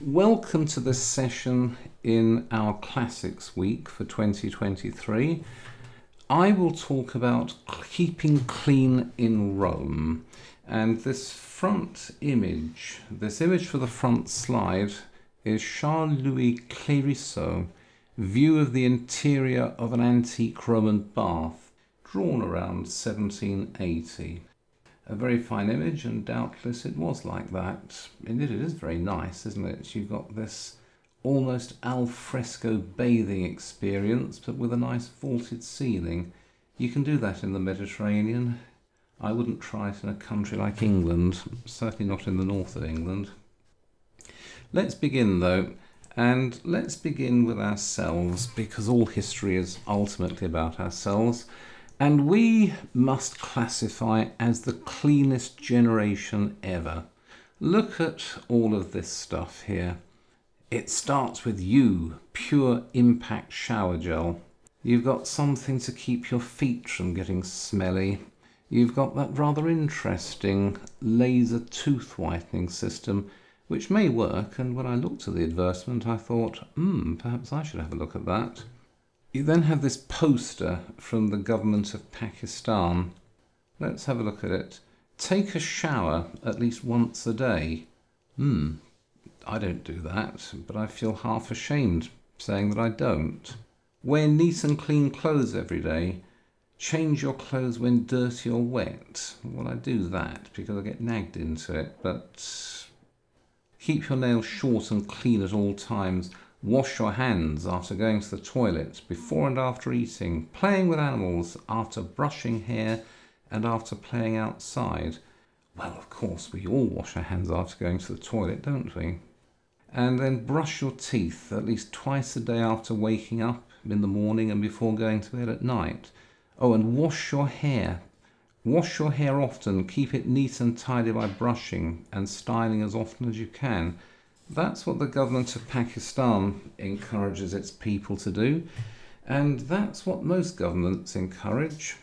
Welcome to this session in our Classics Week for 2023. I will talk about keeping clean in Rome. And this front image, this image for the front slide, is Charles Louis Clérisseau, view of the interior of an antique Roman bath, drawn around 1780. A very fine image, and doubtless it was like that. Indeed, it is very nice, isn't it? You've got this almost al fresco bathing experience, but with a nice vaulted ceiling. You can do that in the Mediterranean. I wouldn't try it in a country like England, certainly not in the north of England. Let's begin though, and let's begin with ourselves because all history is ultimately about ourselves. And we must classify as the cleanest generation ever. Look at all of this stuff here. It starts with you, pure impact shower gel. You've got something to keep your feet from getting smelly. You've got that rather interesting laser tooth whitening system, which may work. And when I looked at the advertisement, I thought, hmm, perhaps I should have a look at that. You then have this poster from the government of Pakistan. Let's have a look at it. Take a shower at least once a day. Hmm, I don't do that, but I feel half ashamed saying that I don't. Wear neat and clean clothes every day. Change your clothes when dirty or wet. Well, I do that because I get nagged into it, but keep your nails short and clean at all times. Wash your hands after going to the toilet, before and after eating, playing with animals, after brushing hair, and after playing outside. Well, of course, we all wash our hands after going to the toilet, don't we? And then brush your teeth at least twice a day after waking up in the morning and before going to bed at night. Oh, and wash your hair. Wash your hair often, keep it neat and tidy by brushing and styling as often as you can. That's what the government of Pakistan encourages its people to do, and that's what most governments encourage.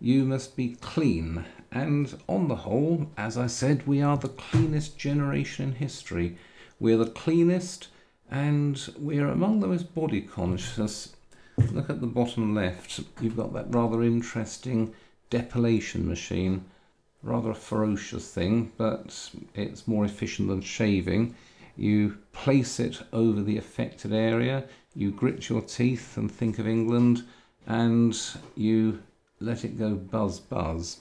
You must be clean, and on the whole, as I said, we are the cleanest generation in history. We're the cleanest, and we're among the most body conscious. Look at the bottom left, you've got that rather interesting depilation machine. Rather a ferocious thing, but it's more efficient than shaving you place it over the affected area, you grit your teeth and think of England, and you let it go buzz buzz.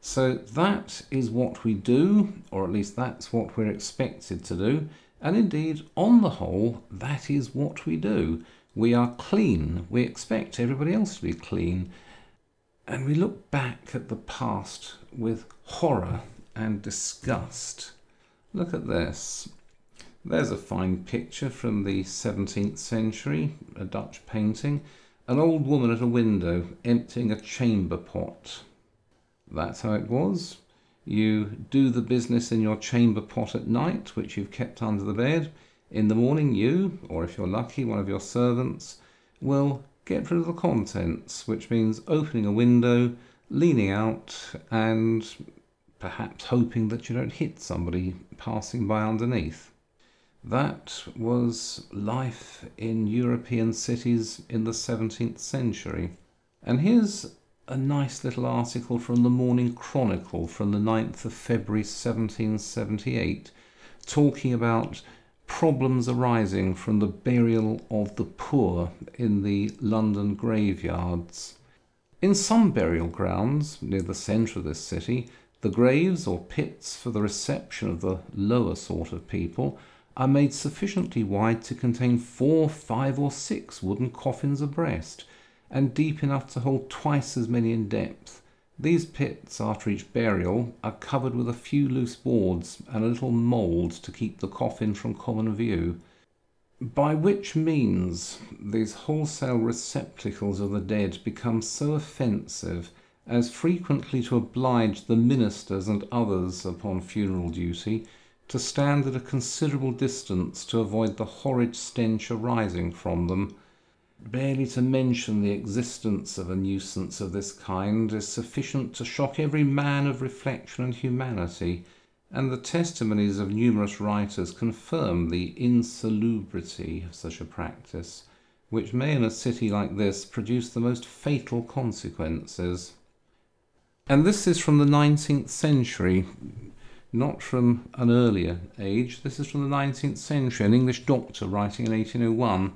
So that is what we do, or at least that's what we're expected to do. And indeed, on the whole, that is what we do. We are clean. We expect everybody else to be clean. And we look back at the past with horror and disgust. Look at this. There's a fine picture from the 17th century, a Dutch painting. An old woman at a window emptying a chamber pot. That's how it was. You do the business in your chamber pot at night, which you've kept under the bed. In the morning, you, or if you're lucky, one of your servants, will get rid of the contents, which means opening a window, leaning out, and perhaps hoping that you don't hit somebody passing by underneath. That was life in European cities in the 17th century. And here's a nice little article from the Morning Chronicle from the 9th of February 1778 talking about problems arising from the burial of the poor in the London graveyards. In some burial grounds near the centre of this city, the graves or pits for the reception of the lower sort of people are made sufficiently wide to contain four, five, or six wooden coffins abreast, and deep enough to hold twice as many in depth. These pits, after each burial, are covered with a few loose boards and a little mould to keep the coffin from common view. By which means these wholesale receptacles of the dead become so offensive as frequently to oblige the ministers and others upon funeral duty to stand at a considerable distance to avoid the horrid stench arising from them. Barely to mention the existence of a nuisance of this kind is sufficient to shock every man of reflection and humanity, and the testimonies of numerous writers confirm the insalubrity of such a practice, which may in a city like this produce the most fatal consequences. And this is from the 19th century, not from an earlier age. This is from the 19th century, an English doctor writing in 1801.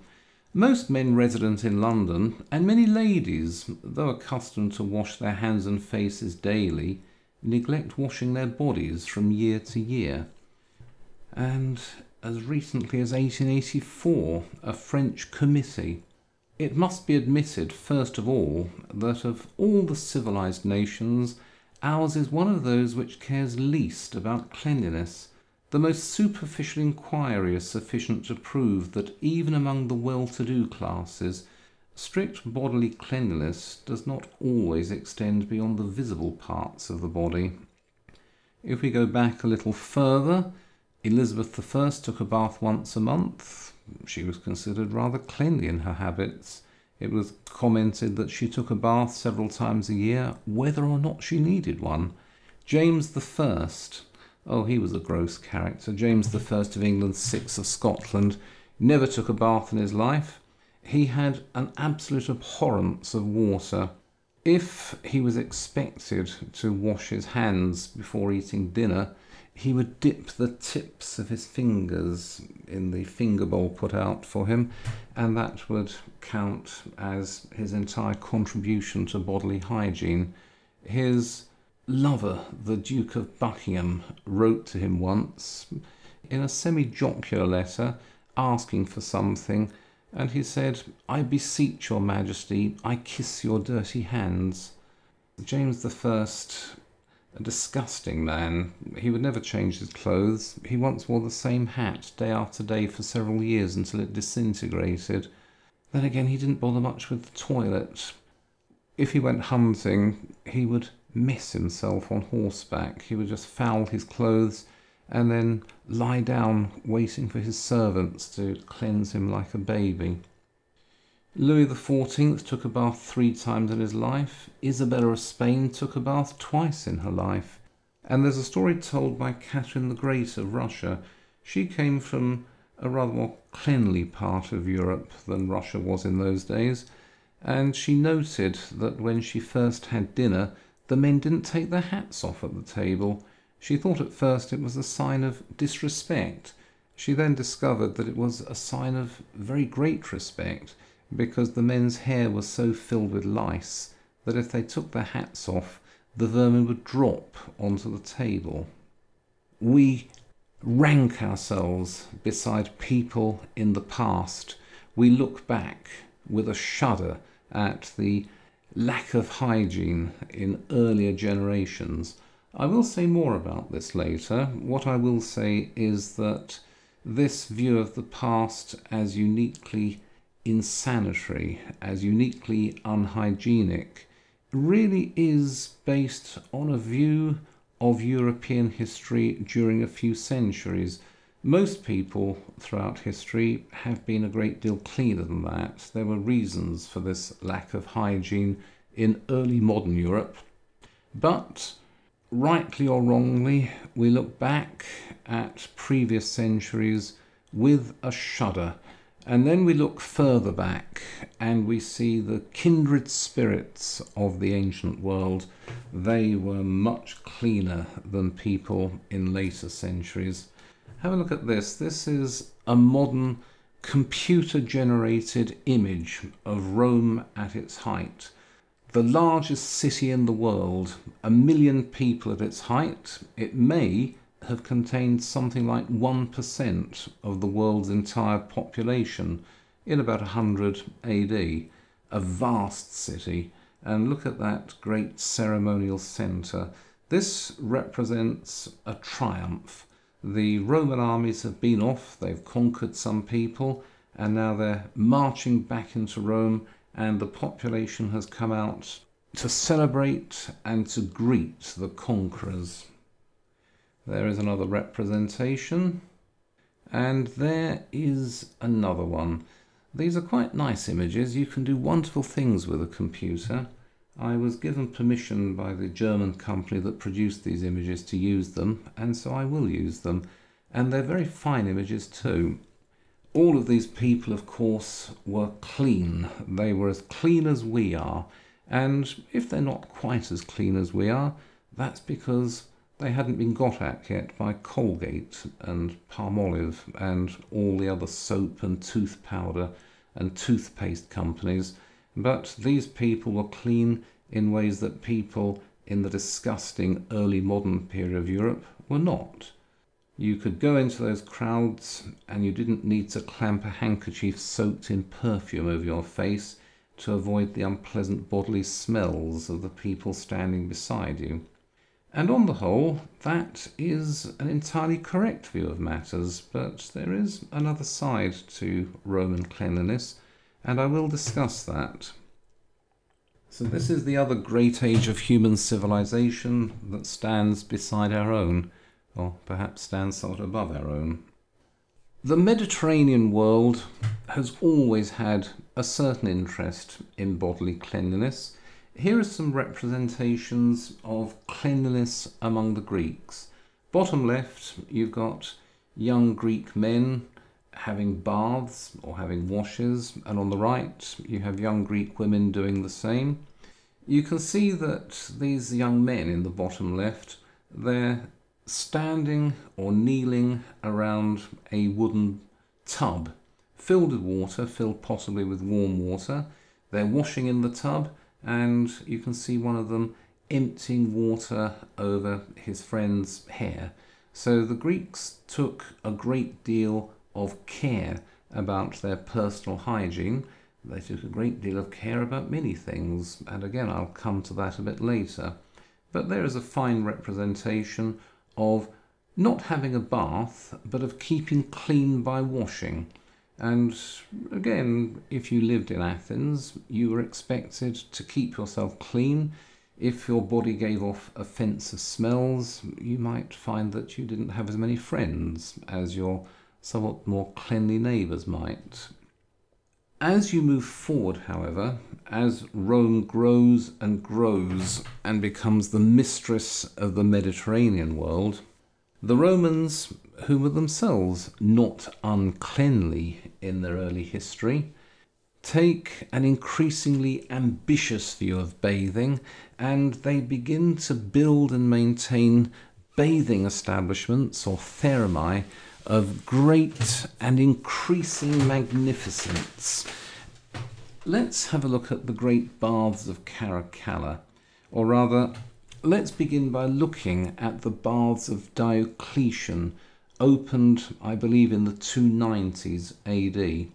Most men resident in London, and many ladies, though accustomed to wash their hands and faces daily, neglect washing their bodies from year to year. And as recently as 1884, a French committee. It must be admitted, first of all, that of all the civilized nations, ours is one of those which cares least about cleanliness. The most superficial inquiry is sufficient to prove that even among the well to do classes, strict bodily cleanliness does not always extend beyond the visible parts of the body. If we go back a little further, Elizabeth I took a bath once a month. She was considered rather cleanly in her habits. It was commented that she took a bath several times a year, whether or not she needed one. James I, oh, he was a gross character. James I of England, six of Scotland, never took a bath in his life. He had an absolute abhorrence of water. If he was expected to wash his hands before eating dinner, he would dip the tips of his fingers in the finger bowl put out for him, and that would count as his entire contribution to bodily hygiene. His lover, the Duke of Buckingham, wrote to him once in a semi jocular letter asking for something, and he said, I beseech your majesty, I kiss your dirty hands. James I a disgusting man. He would never change his clothes. He once wore the same hat day after day for several years until it disintegrated. Then again, he didn't bother much with the toilet. If he went hunting, he would miss himself on horseback. He would just foul his clothes and then lie down waiting for his servants to cleanse him like a baby. Louis XIV took a bath three times in his life. Isabella of Spain took a bath twice in her life. And there's a story told by Catherine the Great of Russia. She came from a rather more cleanly part of Europe than Russia was in those days, and she noted that when she first had dinner, the men didn't take their hats off at the table. She thought at first it was a sign of disrespect. She then discovered that it was a sign of very great respect because the men's hair was so filled with lice that if they took their hats off, the vermin would drop onto the table. We rank ourselves beside people in the past. We look back with a shudder at the lack of hygiene in earlier generations. I will say more about this later. What I will say is that this view of the past as uniquely insanitary, as uniquely unhygienic, really is based on a view of European history during a few centuries. Most people throughout history have been a great deal cleaner than that. There were reasons for this lack of hygiene in early modern Europe. But, rightly or wrongly, we look back at previous centuries with a shudder and then we look further back and we see the kindred spirits of the ancient world. They were much cleaner than people in later centuries. Have a look at this. This is a modern computer generated image of Rome at its height. The largest city in the world, a million people at its height. It may have contained something like 1% of the world's entire population in about 100 AD. A vast city. And look at that great ceremonial centre. This represents a triumph. The Roman armies have been off, they've conquered some people, and now they're marching back into Rome, and the population has come out to celebrate and to greet the conquerors. There is another representation. And there is another one. These are quite nice images. You can do wonderful things with a computer. I was given permission by the German company that produced these images to use them, and so I will use them. And they're very fine images too. All of these people, of course, were clean. They were as clean as we are. And if they're not quite as clean as we are, that's because they hadn't been got at yet by Colgate and Palmolive and all the other soap and tooth powder and toothpaste companies but these people were clean in ways that people in the disgusting early modern period of Europe were not. You could go into those crowds and you didn't need to clamp a handkerchief soaked in perfume over your face to avoid the unpleasant bodily smells of the people standing beside you. And on the whole, that is an entirely correct view of matters, but there is another side to Roman cleanliness and I will discuss that. So, this is the other great age of human civilization that stands beside our own, or perhaps stands somewhat above our own. The Mediterranean world has always had a certain interest in bodily cleanliness. Here are some representations of cleanliness among the Greeks. Bottom left, you've got young Greek men having baths or having washes, and on the right you have young Greek women doing the same. You can see that these young men in the bottom left, they're standing or kneeling around a wooden tub filled with water, filled possibly with warm water. They're washing in the tub, and you can see one of them emptying water over his friend's hair. So the Greeks took a great deal of care about their personal hygiene. They took a great deal of care about many things, and again I'll come to that a bit later. But there is a fine representation of not having a bath, but of keeping clean by washing. And again, if you lived in Athens, you were expected to keep yourself clean. If your body gave off offensive smells, you might find that you didn't have as many friends as your somewhat more cleanly neighbours might. As you move forward, however, as Rome grows and grows and becomes the mistress of the Mediterranean world, the Romans, who were themselves not uncleanly in their early history, take an increasingly ambitious view of bathing and they begin to build and maintain bathing establishments or thermae of great and increasing magnificence. Let's have a look at the great baths of Caracalla, or rather, let's begin by looking at the baths of Diocletian, opened, I believe, in the 290s AD.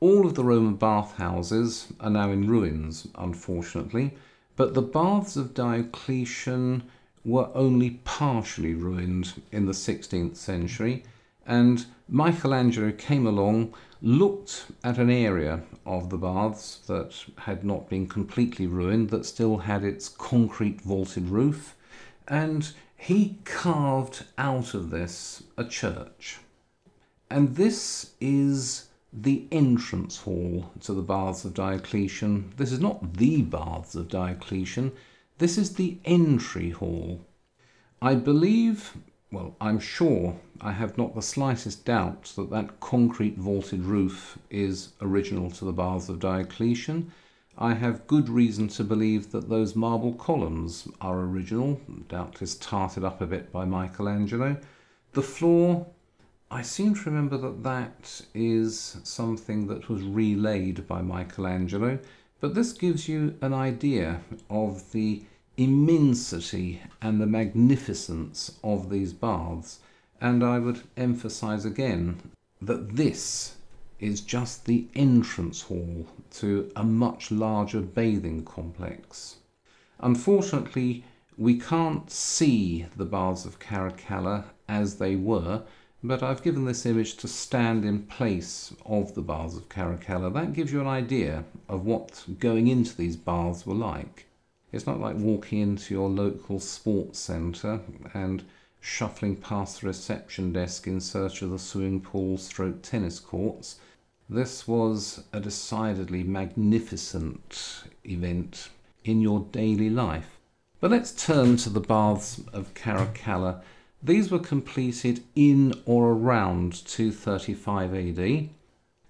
All of the Roman bathhouses are now in ruins, unfortunately, but the baths of Diocletian were only partially ruined in the 16th century and Michelangelo came along, looked at an area of the baths that had not been completely ruined, that still had its concrete vaulted roof, and he carved out of this a church. And this is the entrance hall to the Baths of Diocletian. This is not the Baths of Diocletian, this is the entry hall. I believe well, I'm sure I have not the slightest doubt that that concrete vaulted roof is original to the Baths of Diocletian. I have good reason to believe that those marble columns are original, doubtless tarted up a bit by Michelangelo. The floor, I seem to remember that that is something that was relaid by Michelangelo, but this gives you an idea of the immensity and the magnificence of these baths. And I would emphasize again that this is just the entrance hall to a much larger bathing complex. Unfortunately, we can't see the baths of Caracalla as they were, but I've given this image to stand in place of the baths of Caracalla. That gives you an idea of what going into these baths were like. It's not like walking into your local sports centre and shuffling past the reception desk in search of the swimming pool stroke tennis courts. This was a decidedly magnificent event. in your daily life. But let's turn to the baths of Caracalla. These were completed in or around 235 AD.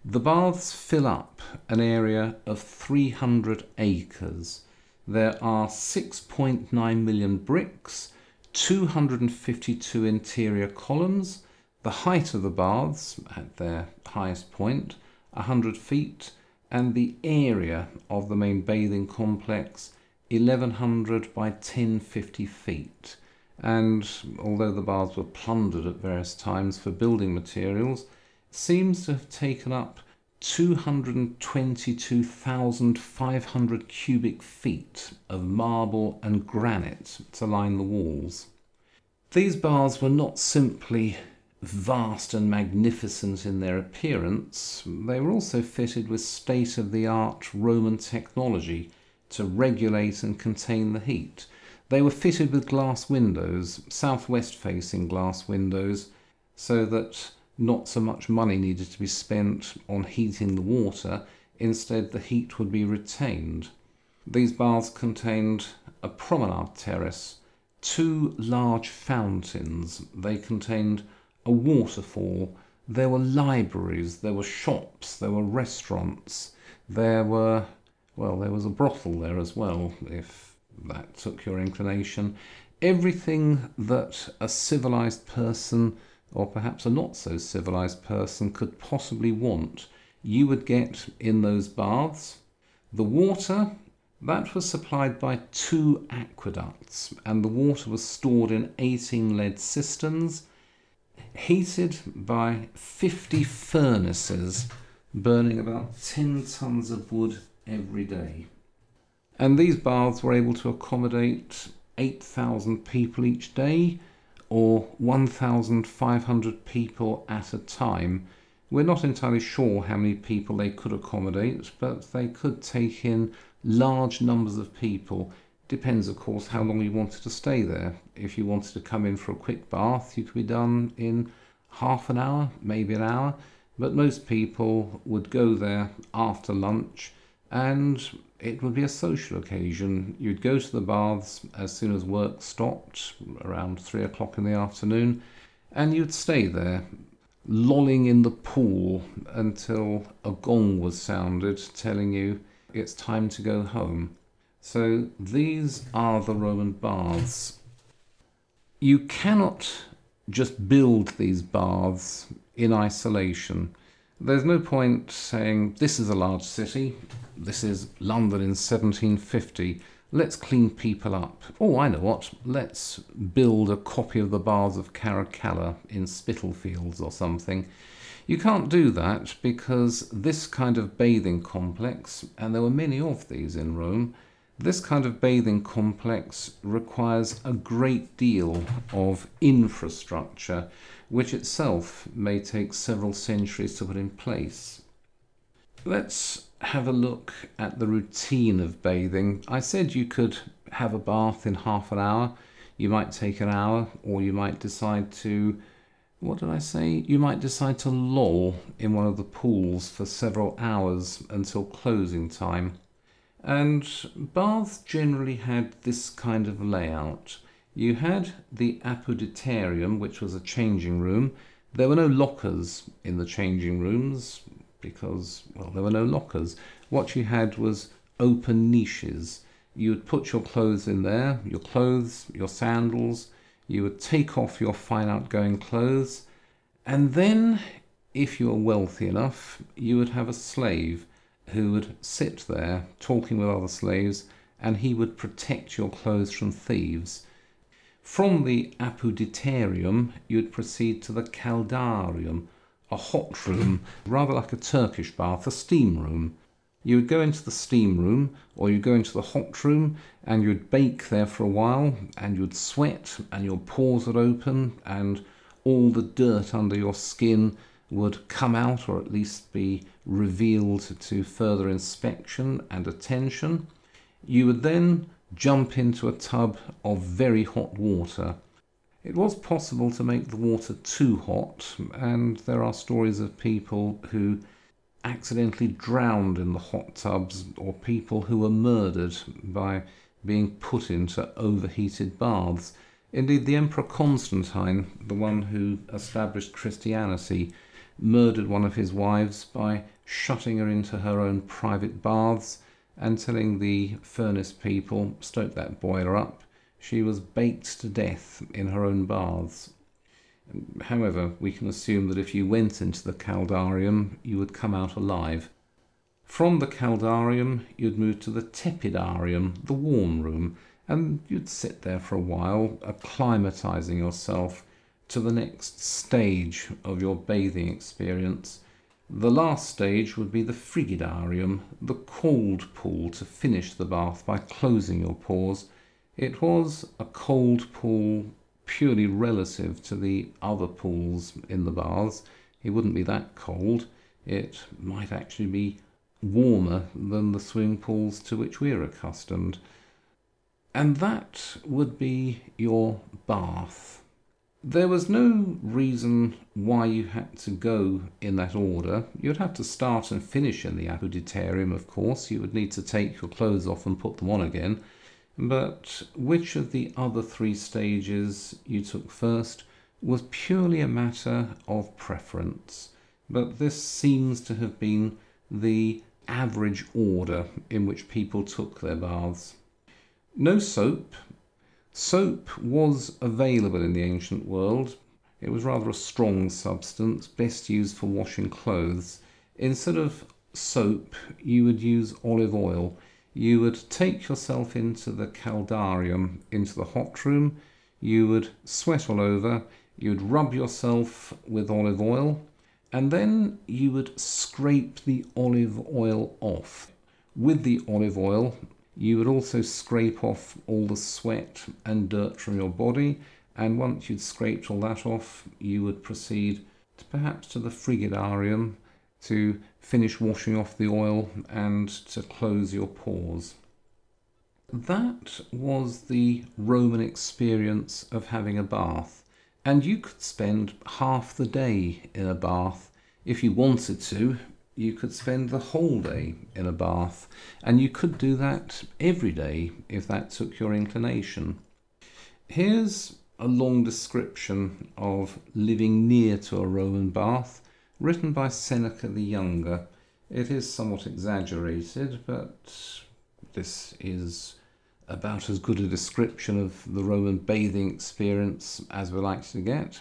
The baths fill up an area of 300 acres. There are 6.9 million bricks, 252 interior columns, the height of the baths at their highest point, 100 feet, and the area of the main bathing complex, 1100 by 1050 feet. And although the baths were plundered at various times for building materials, seems to have taken up 222,500 cubic feet of marble and granite to line the walls. These baths were not simply vast and magnificent in their appearance, they were also fitted with state of the art Roman technology to regulate and contain the heat. They were fitted with glass windows, southwest facing glass windows, so that not so much money needed to be spent on heating the water, instead, the heat would be retained. These baths contained a promenade terrace, two large fountains, they contained a waterfall, there were libraries, there were shops, there were restaurants, there were, well, there was a brothel there as well, if that took your inclination. Everything that a civilized person or perhaps a not so civilized person could possibly want, you would get in those baths. The water, that was supplied by two aqueducts, and the water was stored in 18 lead cisterns, heated by 50 furnaces, burning about 10 tons of wood every day. And these baths were able to accommodate 8,000 people each day, or 1,500 people at a time. We're not entirely sure how many people they could accommodate, but they could take in large numbers of people. Depends, of course, how long you wanted to stay there. If you wanted to come in for a quick bath, you could be done in half an hour, maybe an hour, but most people would go there after lunch and it would be a social occasion. You'd go to the baths as soon as work stopped, around three o'clock in the afternoon, and you'd stay there, lolling in the pool until a gong was sounded telling you it's time to go home. So these are the Roman baths. You cannot just build these baths in isolation. There's no point saying this is a large city, this is London in 1750. Let's clean people up. Oh, I know what. Let's build a copy of the Baths of Caracalla in Spitalfields or something. You can't do that because this kind of bathing complex, and there were many of these in Rome, this kind of bathing complex requires a great deal of infrastructure, which itself may take several centuries to put in place. Let's have a look at the routine of bathing. I said you could have a bath in half an hour. You might take an hour, or you might decide to, what did I say? You might decide to loll in one of the pools for several hours until closing time. And baths generally had this kind of layout. You had the apodyterium, which was a changing room. There were no lockers in the changing rooms because, well, there were no lockers. What you had was open niches. You would put your clothes in there, your clothes, your sandals. You would take off your fine outgoing clothes. And then, if you were wealthy enough, you would have a slave who would sit there talking with other slaves and he would protect your clothes from thieves. From the apodyterium, you'd proceed to the caldarium, a hot room, rather like a Turkish bath, a steam room. You would go into the steam room or you'd go into the hot room and you'd bake there for a while and you'd sweat and your pores would open and all the dirt under your skin would come out or at least be revealed to further inspection and attention. You would then jump into a tub of very hot water it was possible to make the water too hot, and there are stories of people who accidentally drowned in the hot tubs or people who were murdered by being put into overheated baths. Indeed, the Emperor Constantine, the one who established Christianity, murdered one of his wives by shutting her into her own private baths and telling the furnace people, stoke that boiler up. She was baked to death in her own baths. However, we can assume that if you went into the caldarium, you would come out alive. From the caldarium, you'd move to the tepidarium, the warm room, and you'd sit there for a while, acclimatizing yourself to the next stage of your bathing experience. The last stage would be the frigidarium, the cold pool to finish the bath by closing your pores. It was a cold pool purely relative to the other pools in the baths. It wouldn't be that cold. It might actually be warmer than the swimming pools to which we're accustomed. And that would be your bath. There was no reason why you had to go in that order. You'd have to start and finish in the apodyterium, of course. You would need to take your clothes off and put them on again. But which of the other three stages you took first was purely a matter of preference. But this seems to have been the average order in which people took their baths. No soap. Soap was available in the ancient world. It was rather a strong substance, best used for washing clothes. Instead of soap, you would use olive oil. You would take yourself into the caldarium, into the hot room. You would sweat all over. You would rub yourself with olive oil and then you would scrape the olive oil off. With the olive oil, you would also scrape off all the sweat and dirt from your body, and once you'd scraped all that off, you would proceed to perhaps to the frigidarium to finish washing off the oil and to close your pores. That was the Roman experience of having a bath. And you could spend half the day in a bath. If you wanted to, you could spend the whole day in a bath. And you could do that every day if that took your inclination. Here's a long description of living near to a Roman bath, written by Seneca the Younger. It is somewhat exaggerated, but this is about as good a description of the Roman bathing experience as we're likely to get.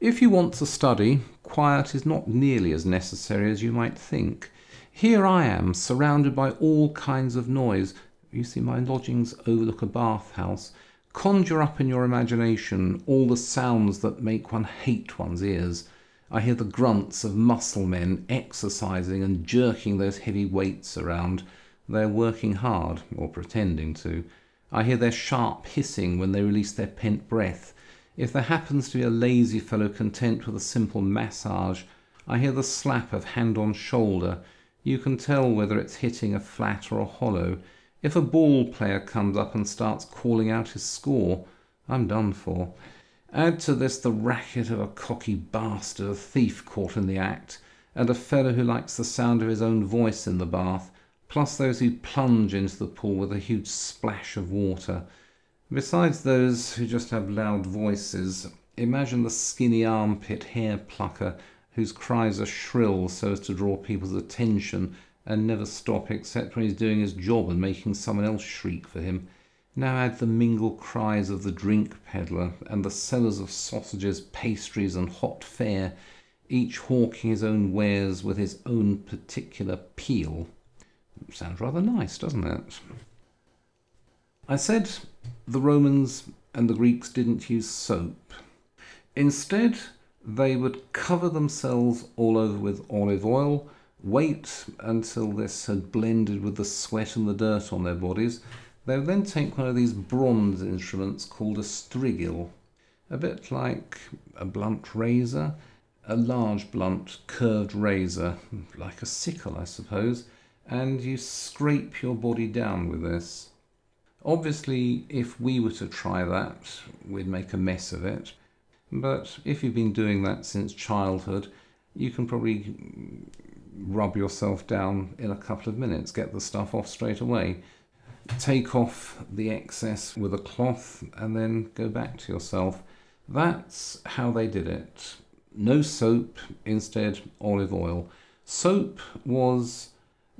If you want to study, quiet is not nearly as necessary as you might think. Here I am, surrounded by all kinds of noise. You see, my lodgings overlook a bathhouse. Conjure up in your imagination all the sounds that make one hate one's ears. I hear the grunts of muscle men exercising and jerking those heavy weights around. They're working hard, or pretending to. I hear their sharp hissing when they release their pent breath. If there happens to be a lazy fellow content with a simple massage, I hear the slap of hand on shoulder. You can tell whether it's hitting a flat or a hollow. If a ball player comes up and starts calling out his score, I'm done for. Add to this the racket of a cocky bastard, a thief caught in the act, and a fellow who likes the sound of his own voice in the bath plus those who plunge into the pool with a huge splash of water. Besides those who just have loud voices, imagine the skinny armpit hair plucker whose cries are shrill so as to draw people's attention and never stop except when he's doing his job and making someone else shriek for him. Now add the mingled cries of the drink peddler and the sellers of sausages, pastries, and hot fare, each hawking his own wares with his own particular peal. Sounds rather nice, doesn't it? I said the Romans and the Greeks didn't use soap. Instead, they would cover themselves all over with olive oil, wait until this had blended with the sweat and the dirt on their bodies. They would then take one of these bronze instruments called a strigil, a bit like a blunt razor, a large blunt curved razor, like a sickle, I suppose and you scrape your body down with this. Obviously, if we were to try that, we'd make a mess of it. But if you've been doing that since childhood, you can probably rub yourself down in a couple of minutes, get the stuff off straight away. Take off the excess with a cloth and then go back to yourself. That's how they did it. No soap, instead olive oil. Soap was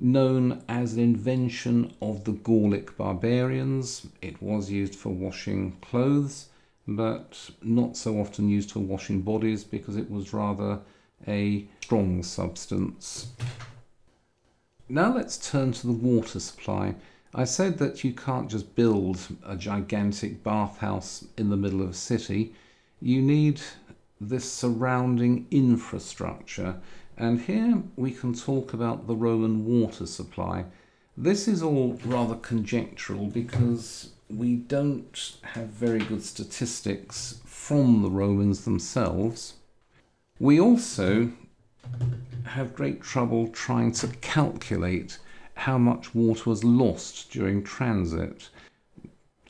known as an invention of the Gallic barbarians. It was used for washing clothes, but not so often used for washing bodies because it was rather a strong substance. Now let's turn to the water supply. I said that you can't just build a gigantic bathhouse in the middle of a city. You need this surrounding infrastructure and here we can talk about the Roman water supply. This is all rather conjectural because we don't have very good statistics from the Romans themselves. We also have great trouble trying to calculate how much water was lost during transit.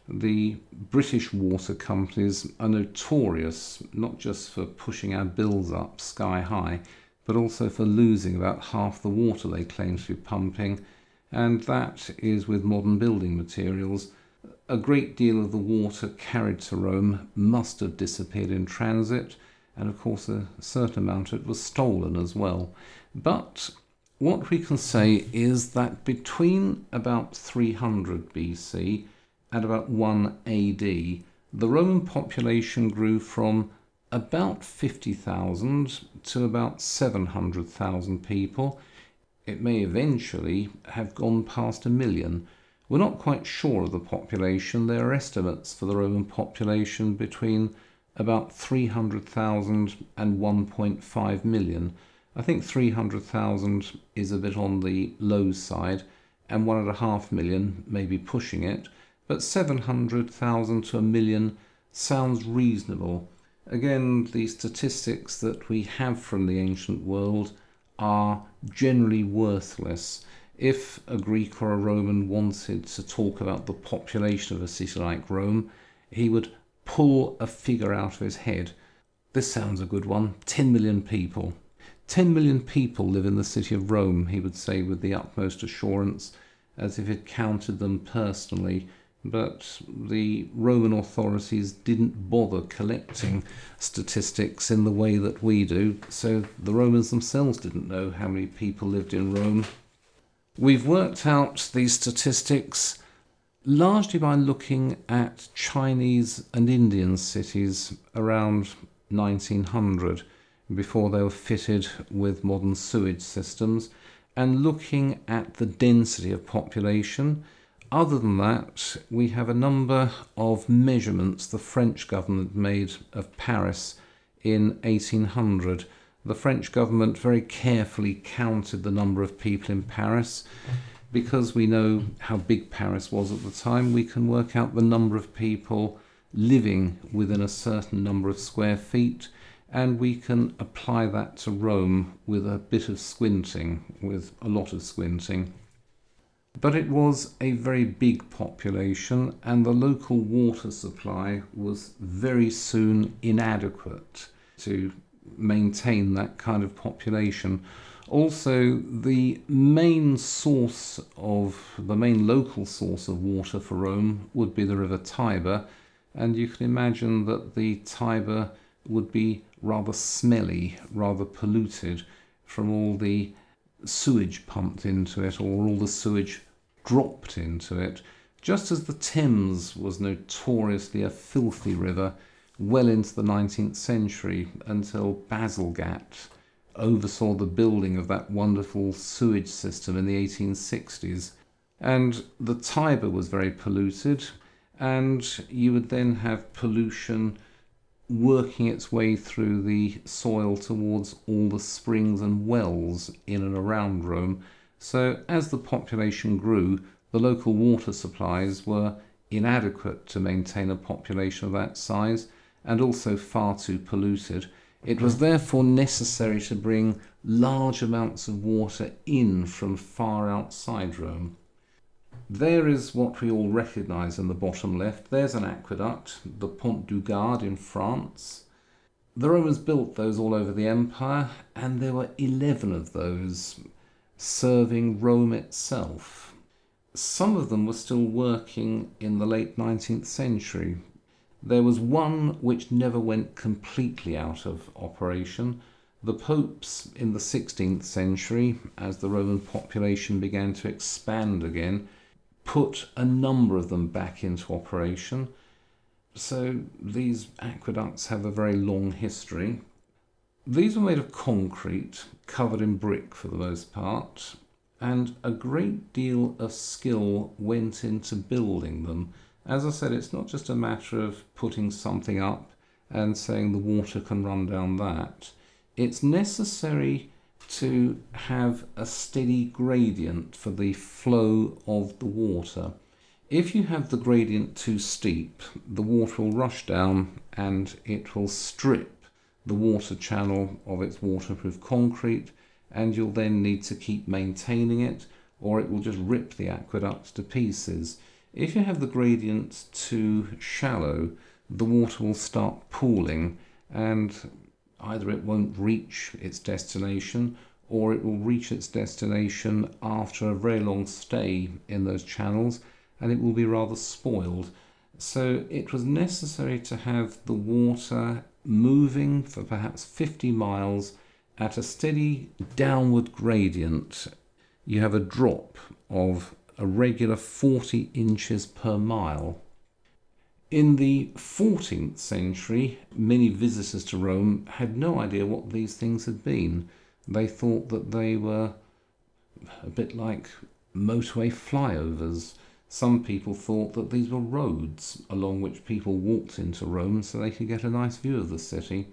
The British water companies are notorious not just for pushing our bills up sky high, but also for losing about half the water they claim to be pumping, and that is with modern building materials. A great deal of the water carried to Rome must have disappeared in transit, and of course, a certain amount of it was stolen as well. But what we can say is that between about 300 BC and about 1 AD, the Roman population grew from about 50,000 to about 700,000 people. It may eventually have gone past a million. We're not quite sure of the population. There are estimates for the Roman population between about 300,000 and 1.5 million. I think 300,000 is a bit on the low side, and 1.5 million may be pushing it, but 700,000 to a million sounds reasonable. Again, the statistics that we have from the ancient world are generally worthless. If a Greek or a Roman wanted to talk about the population of a city like Rome, he would pull a figure out of his head. This sounds a good one 10 million people. 10 million people live in the city of Rome, he would say with the utmost assurance, as if he'd counted them personally but the Roman authorities didn't bother collecting statistics in the way that we do, so the Romans themselves didn't know how many people lived in Rome. We've worked out these statistics largely by looking at Chinese and Indian cities around 1900 before they were fitted with modern sewage systems and looking at the density of population other than that, we have a number of measurements the French government made of Paris in 1800. The French government very carefully counted the number of people in Paris. Because we know how big Paris was at the time, we can work out the number of people living within a certain number of square feet, and we can apply that to Rome with a bit of squinting, with a lot of squinting. But it was a very big population, and the local water supply was very soon inadequate to maintain that kind of population. Also, the main source of the main local source of water for Rome would be the River Tiber, and you can imagine that the Tiber would be rather smelly, rather polluted from all the sewage pumped into it or all the sewage dropped into it, just as the Thames was notoriously a filthy river well into the 19th century until Bazalgette oversaw the building of that wonderful sewage system in the 1860s. And the Tiber was very polluted, and you would then have pollution working its way through the soil towards all the springs and wells in and around Rome. So, as the population grew, the local water supplies were inadequate to maintain a population of that size and also far too polluted. It was hmm. therefore necessary to bring large amounts of water in from far outside Rome. There is what we all recognise in the bottom left. There's an aqueduct, the Pont du Gard in France. The Romans built those all over the empire, and there were 11 of those serving Rome itself. Some of them were still working in the late 19th century. There was one which never went completely out of operation. The popes in the 16th century, as the Roman population began to expand again, put a number of them back into operation. So these aqueducts have a very long history. These were made of concrete, covered in brick for the most part, and a great deal of skill went into building them. As I said, it's not just a matter of putting something up and saying the water can run down that. It's necessary to have a steady gradient for the flow of the water. If you have the gradient too steep, the water will rush down and it will strip the water channel of its waterproof concrete and you'll then need to keep maintaining it or it will just rip the aqueduct to pieces. If you have the gradient too shallow, the water will start pooling and either it won't reach its destination or it will reach its destination after a very long stay in those channels and it will be rather spoiled. So it was necessary to have the water moving for perhaps 50 miles at a steady downward gradient. You have a drop of a regular 40 inches per mile. In the 14th century, many visitors to Rome had no idea what these things had been. They thought that they were a bit like motorway flyovers. Some people thought that these were roads along which people walked into Rome so they could get a nice view of the city.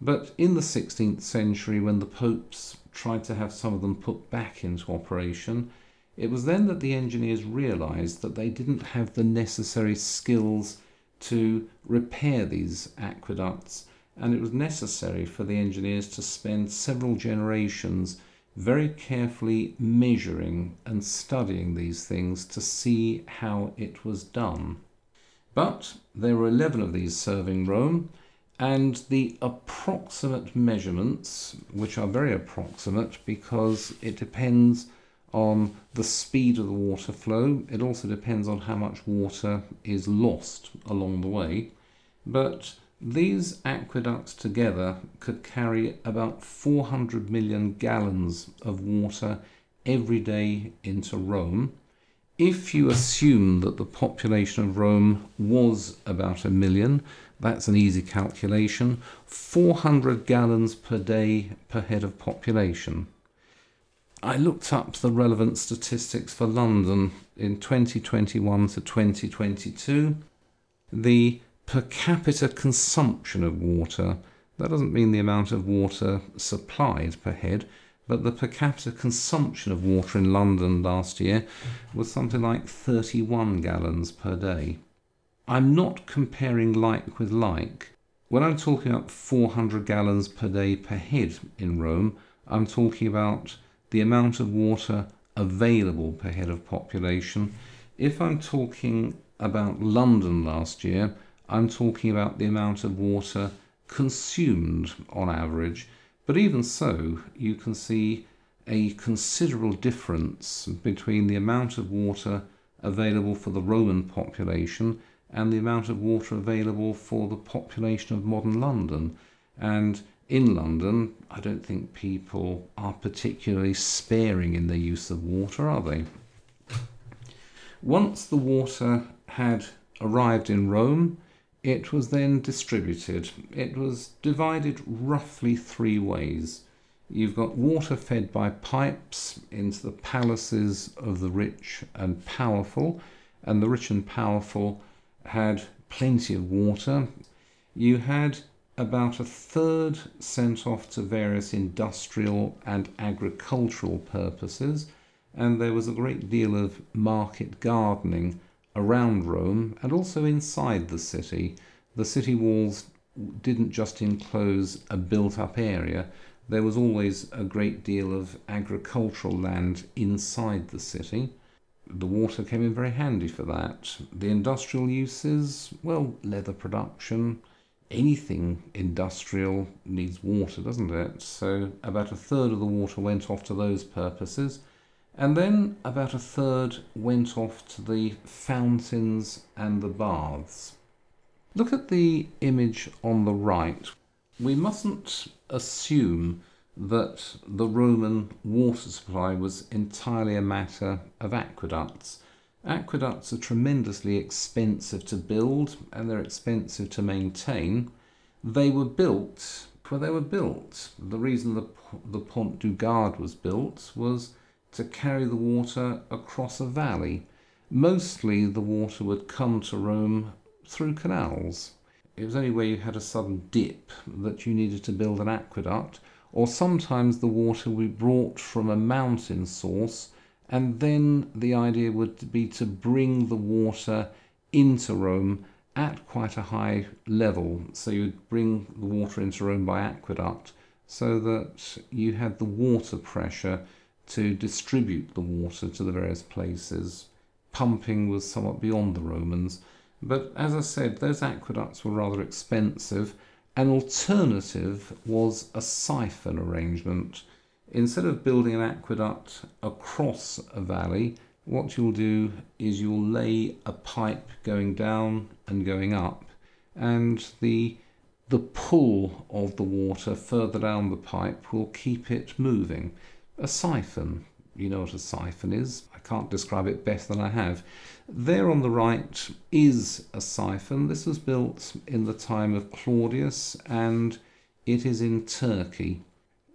But in the 16th century, when the popes tried to have some of them put back into operation, it was then that the engineers realised that they didn't have the necessary skills to repair these aqueducts, and it was necessary for the engineers to spend several generations very carefully measuring and studying these things to see how it was done. But there were 11 of these serving Rome, and the approximate measurements, which are very approximate because it depends on the speed of the water flow. It also depends on how much water is lost along the way. But these aqueducts together could carry about 400 million gallons of water every day into Rome. If you assume that the population of Rome was about a million, that's an easy calculation, 400 gallons per day per head of population. I looked up the relevant statistics for London in 2021 to 2022. The per capita consumption of water, that doesn't mean the amount of water supplied per head, but the per capita consumption of water in London last year was something like 31 gallons per day. I'm not comparing like with like. When I'm talking about 400 gallons per day per head in Rome, I'm talking about the amount of water available per head of population. If I'm talking about London last year, I'm talking about the amount of water consumed on average. But even so, you can see a considerable difference between the amount of water available for the Roman population and the amount of water available for the population of modern London. And in London, I don't think people are particularly sparing in their use of water, are they? Once the water had arrived in Rome, it was then distributed. It was divided roughly three ways. You've got water fed by pipes into the palaces of the rich and powerful, and the rich and powerful had plenty of water. You had about a third sent off to various industrial and agricultural purposes, and there was a great deal of market gardening around Rome and also inside the city. The city walls didn't just enclose a built up area, there was always a great deal of agricultural land inside the city. The water came in very handy for that. The industrial uses, well, leather production, anything industrial needs water, doesn't it? So about a third of the water went off to those purposes. And then about a third went off to the fountains and the baths. Look at the image on the right. We mustn't assume that the Roman water supply was entirely a matter of aqueducts. Aqueducts are tremendously expensive to build and they're expensive to maintain. They were built where they were built. The reason the, the Pont du Gard was built was to carry the water across a valley. Mostly the water would come to Rome through canals. It was only where you had a sudden dip that you needed to build an aqueduct, or sometimes the water would be brought from a mountain source, and then the idea would be to bring the water into Rome at quite a high level. So you'd bring the water into Rome by aqueduct so that you had the water pressure to distribute the water to the various places. Pumping was somewhat beyond the Romans. But as I said, those aqueducts were rather expensive. An alternative was a siphon arrangement. Instead of building an aqueduct across a valley, what you'll do is you'll lay a pipe going down and going up, and the the pull of the water further down the pipe will keep it moving. A siphon, you know what a siphon is. I can't describe it better than I have. There on the right is a siphon. This was built in the time of Claudius and it is in Turkey.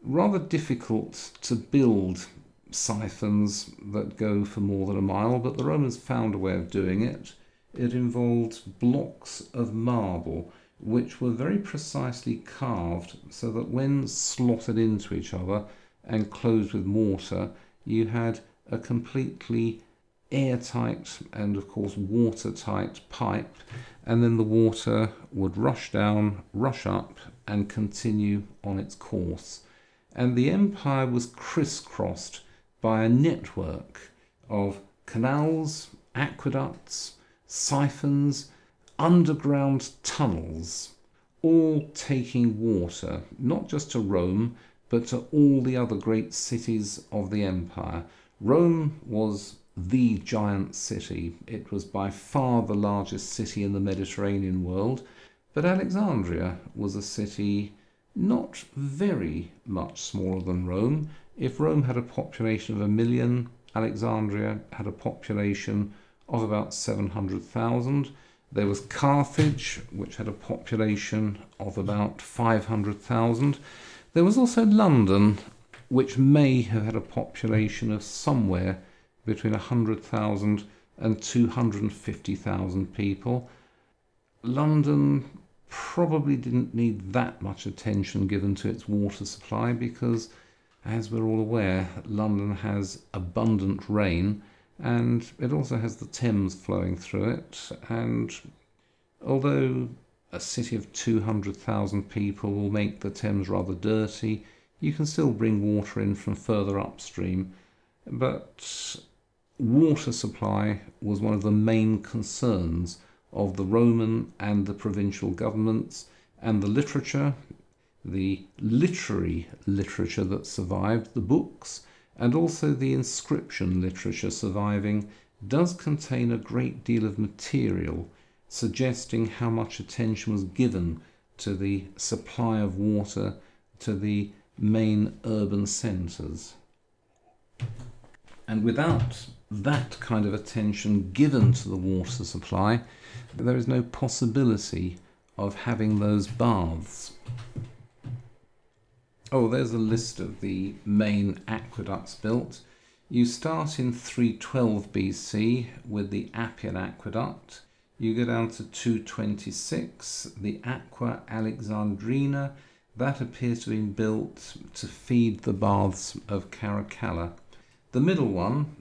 Rather difficult to build siphons that go for more than a mile, but the Romans found a way of doing it. It involved blocks of marble which were very precisely carved so that when slotted into each other and closed with mortar, you had a completely airtight and of course watertight pipe and then the water would rush down, rush up and continue on its course. And the empire was crisscrossed by a network of canals, aqueducts, siphons, underground tunnels, all taking water, not just to Rome, but to all the other great cities of the empire. Rome was the giant city. It was by far the largest city in the Mediterranean world, but Alexandria was a city not very much smaller than Rome. If Rome had a population of a million, Alexandria had a population of about 700,000. There was Carthage, which had a population of about 500,000. There was also London, which may have had a population of somewhere between 100,000 and 250,000 people. London probably didn't need that much attention given to its water supply because, as we're all aware, London has abundant rain and it also has the Thames flowing through it. And although a city of 200,000 people will make the Thames rather dirty, you can still bring water in from further upstream. But water supply was one of the main concerns of the Roman and the provincial governments, and the literature, the literary literature that survived, the books, and also the inscription literature surviving, does contain a great deal of material suggesting how much attention was given to the supply of water to the main urban centres. And without that kind of attention given to the water supply, there is no possibility of having those baths. Oh, there's a list of the main aqueducts built. You start in 312 BC with the Appian Aqueduct. You go down to 226, the Aqua Alexandrina. That appears to have been built to feed the baths of Caracalla. The middle one,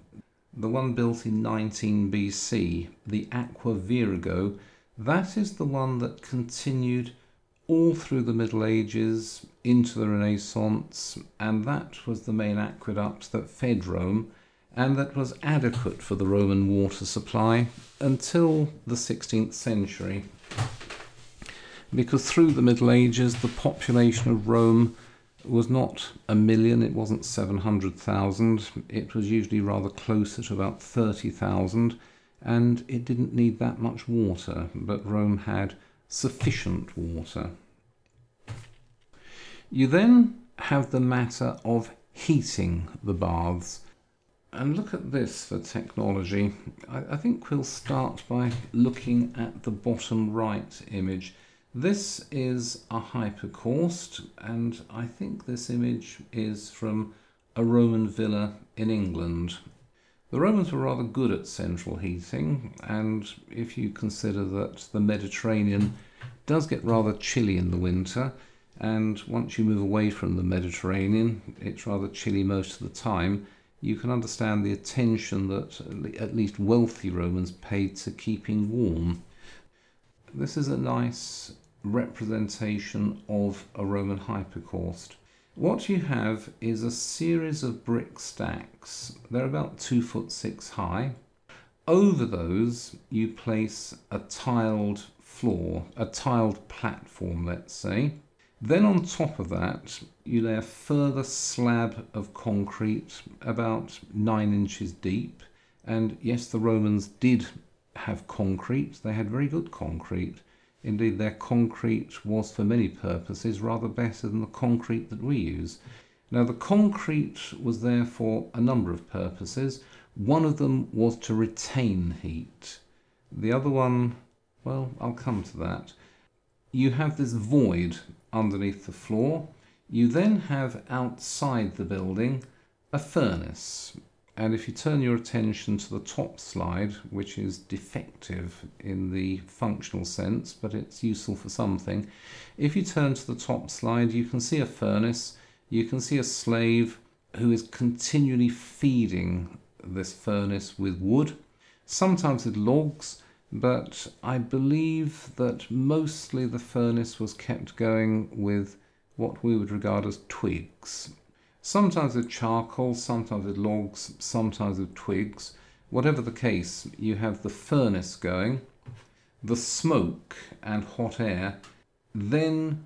the one built in 19 BC, the Aqua Virgo, that is the one that continued all through the Middle Ages into the Renaissance, and that was the main aqueduct that fed Rome and that was adequate for the Roman water supply until the 16th century. because through the Middle Ages the population of Rome was not a million, it wasn't 700,000, it was usually rather closer to about 30,000, and it didn't need that much water, but Rome had sufficient water. You then have the matter of heating the baths. And look at this for technology. I, I, think we'll start by looking at the bottom right image. This is a hypocaust, and I think this image is from a Roman villa in England. The Romans were rather good at central heating, and if you consider that the Mediterranean does get rather chilly in the winter, and once you move away from the Mediterranean, it's rather chilly most of the time. You can understand the attention that at least wealthy Romans paid to keeping warm. This is a nice representation of a Roman hypocaust. What you have is a series of brick stacks. They're about two foot six high. Over those, you place a tiled floor, a tiled platform, let's say. Then on top of that, you lay a further slab of concrete about nine inches deep. And yes, the Romans did have concrete. They had very good concrete. Indeed, their concrete was for many purposes rather better than the concrete that we use. Now, the concrete was there for a number of purposes. One of them was to retain heat. The other one, well, I'll come to that. You have this void underneath the floor. You then have outside the building a furnace. And if you turn your attention to the top slide, which is defective in the functional sense, but it's useful for something, if you turn to the top slide, you can see a furnace, you can see a slave who is continually feeding this furnace with wood, sometimes with logs, but I believe that mostly the furnace was kept going with what we would regard as twigs. Sometimes with charcoal, sometimes with logs, sometimes with twigs. Whatever the case, you have the furnace going, the smoke and hot air then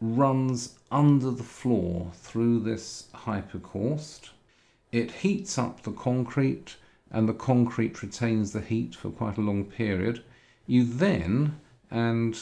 runs under the floor through this hypocaust. It heats up the concrete and the concrete retains the heat for quite a long period. You then, and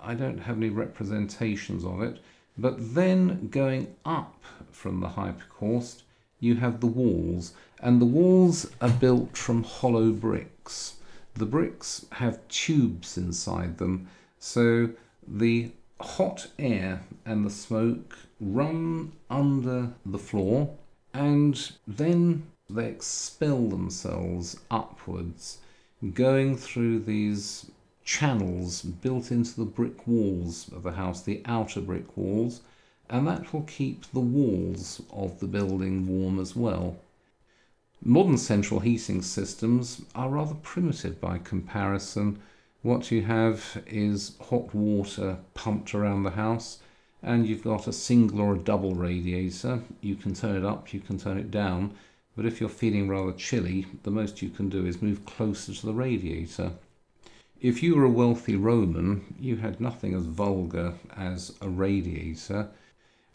I don't have any representations of it, but then going up from the hypocaust, you have the walls, and the walls are built from hollow bricks. The bricks have tubes inside them, so the hot air and the smoke run under the floor and then they expel themselves upwards, going through these channels built into the brick walls of the house, the outer brick walls, and that will keep the walls of the building warm as well. Modern central heating systems are rather primitive by comparison. What you have is hot water pumped around the house, and you've got a single or a double radiator. You can turn it up, you can turn it down, but if you're feeling rather chilly, the most you can do is move closer to the radiator. If you were a wealthy Roman, you had nothing as vulgar as a radiator.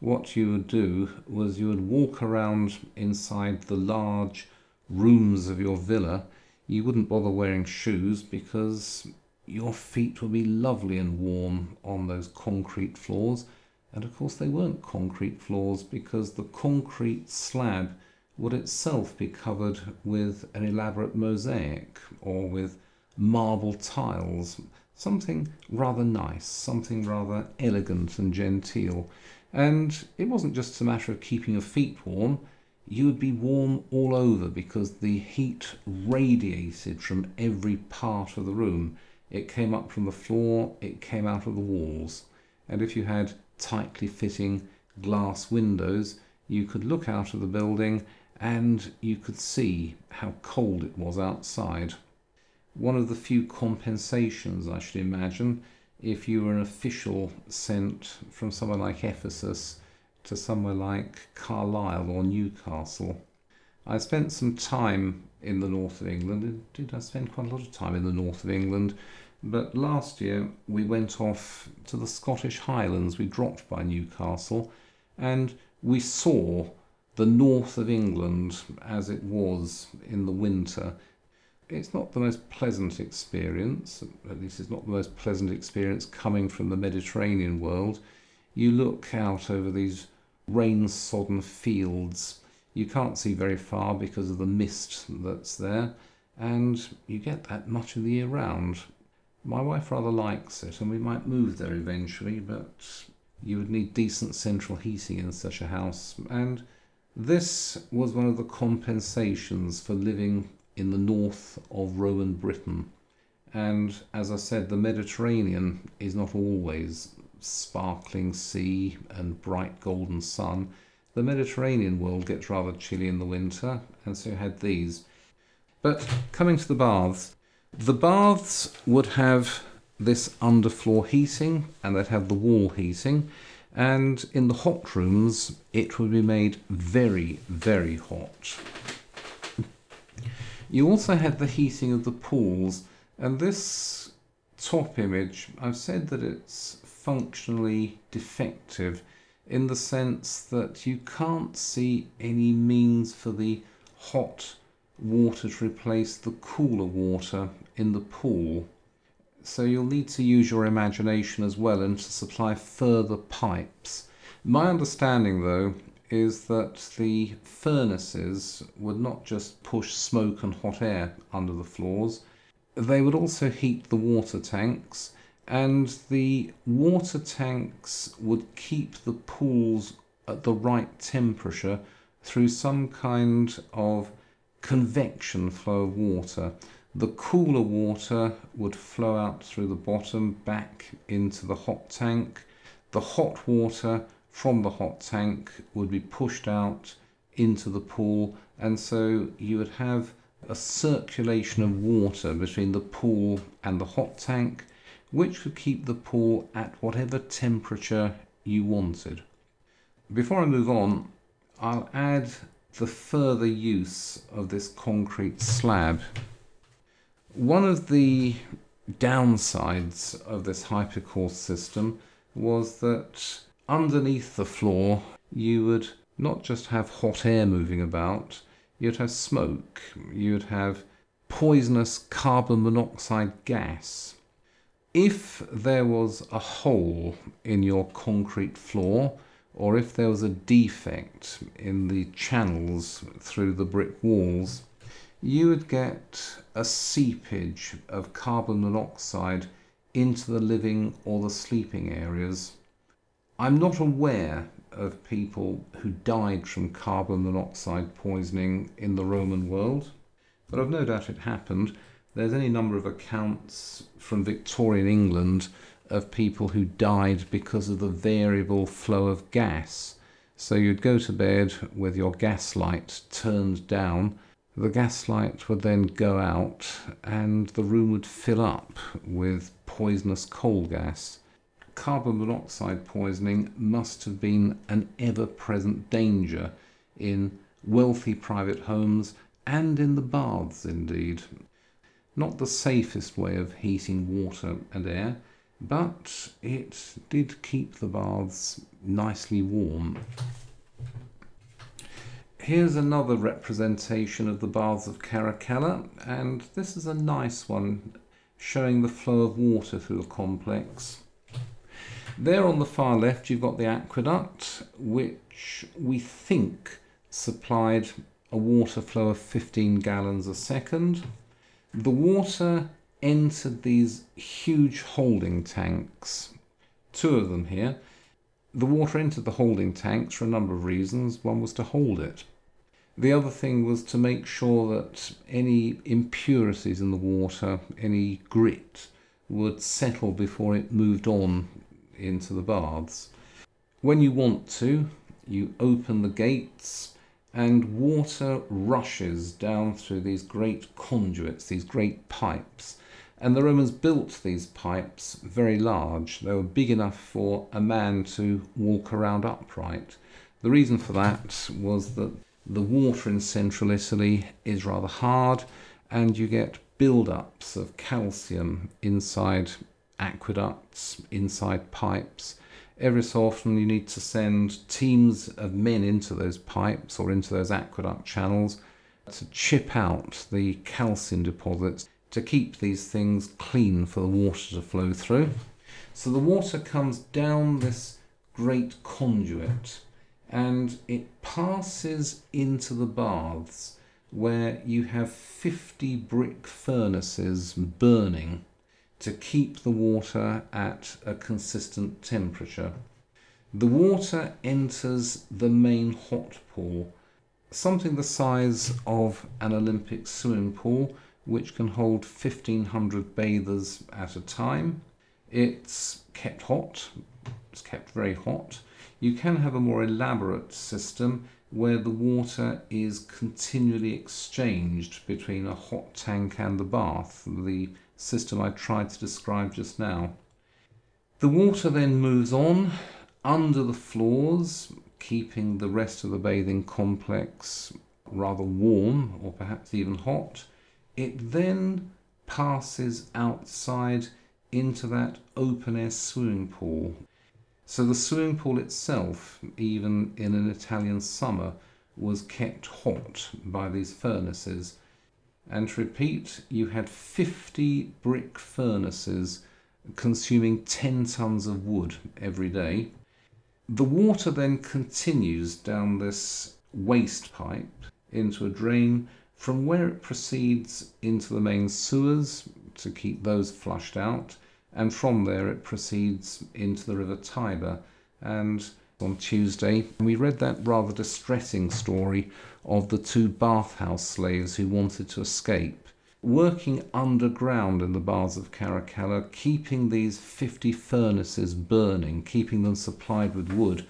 What you would do was you would walk around inside the large rooms of your villa. You wouldn't bother wearing shoes because your feet would be lovely and warm on those concrete floors. And of course, they weren't concrete floors because the concrete slab would itself be covered with an elaborate mosaic or with marble tiles, something rather nice, something rather elegant and genteel. And it wasn't just a matter of keeping your feet warm, you would be warm all over because the heat radiated from every part of the room. It came up from the floor, it came out of the walls. And if you had tightly fitting glass windows, you could look out of the building and you could see how cold it was outside. One of the few compensations, I should imagine, if you were an official sent from somewhere like Ephesus to somewhere like Carlisle or Newcastle. I spent some time in the north of England. Did I spend quite a lot of time in the north of England? But last year we went off to the Scottish Highlands. We dropped by Newcastle and we saw the north of England as it was in the winter. It's not the most pleasant experience, at least it's not the most pleasant experience coming from the Mediterranean world. You look out over these rain sodden fields. You can't see very far because of the mist that's there, and you get that much of the year round. My wife rather likes it, and we might move there eventually, but you would need decent central heating in such a house. And this was one of the compensations for living in the north of Roman Britain. And as I said, the Mediterranean is not always sparkling sea and bright golden sun. The Mediterranean world gets rather chilly in the winter, and so had these. But coming to the baths, the baths would have this underfloor heating and they'd have the wall heating. And in the hot rooms, it would be made very, very hot. You also had the heating of the pools, and this top image, I've said that it's functionally defective in the sense that you can't see any means for the hot water to replace the cooler water in the pool. So you'll need to use your imagination as well and to supply further pipes. My understanding though is that the furnaces would not just push smoke and hot air under the floors, they would also heat the water tanks and the water tanks would keep the pools at the right temperature through some kind of convection flow of water. The cooler water would flow out through the bottom back into the hot tank. The hot water from the hot tank would be pushed out into the pool and so you would have a circulation of water between the pool and the hot tank which would keep the pool at whatever temperature you wanted. Before I move on, I'll add the further use of this concrete slab. One of the downsides of this hypocaust system was that underneath the floor you would not just have hot air moving about, you'd have smoke, you'd have poisonous carbon monoxide gas. If there was a hole in your concrete floor, or if there was a defect in the channels through the brick walls, you would get a seepage of carbon monoxide into the living or the sleeping areas. I'm not aware of people who died from carbon monoxide poisoning in the Roman world, but I've no doubt it happened. There's any number of accounts from Victorian England of people who died because of the variable flow of gas. So you'd go to bed with your gas light turned down. The gas light would then go out and the room would fill up with poisonous coal gas. Carbon monoxide poisoning must have been an ever present danger in wealthy private homes and in the baths, indeed. Not the safest way of heating water and air, but it did keep the baths nicely warm. Here's another representation of the baths of Caracalla, and this is a nice one showing the flow of water through the complex. There on the far left you've got the aqueduct, which we think supplied a water flow of 15 gallons a second. The water entered these huge holding tanks, two of them here. The water entered the holding tanks for a number of reasons. One was to hold it. The other thing was to make sure that any impurities in the water, any grit, would settle before it moved on into the baths. When you want to, you open the gates and water rushes down through these great conduits, these great pipes, and the Romans built these pipes very large. They were big enough for a man to walk around upright. The reason for that was that the water in central Italy is rather hard and you get build-ups of calcium inside aqueducts, inside pipes. Every so often you need to send teams of men into those pipes or into those aqueduct channels to chip out the calcium deposits to keep these things clean for the water to flow through. So the water comes down this great conduit and it passes into the baths where you have 50 brick furnaces burning to keep the water at a consistent temperature. The water enters the main hot pool, something the size of an Olympic swimming pool, which can hold 1500 bathers at a time. It's kept hot, it's kept very hot. You can have a more elaborate system where the water is continually exchanged between a hot tank and the bath, the system I tried to describe just now. The water then moves on under the floors, keeping the rest of the bathing complex rather warm or perhaps even hot. It then passes outside into that open air swimming pool so the swimming pool itself, even in an Italian summer, was kept hot by these furnaces. And to repeat, you had 50 brick furnaces consuming 10 tons of wood every day. The water then continues down this waste pipe into a drain from where it proceeds into the main sewers to keep those flushed out and from there it proceeds into the River Tiber. And on Tuesday, we read that rather distressing story of the two bathhouse slaves who wanted to escape. Working underground in the baths of Caracalla, keeping these 50 furnaces burning, keeping them supplied with wood,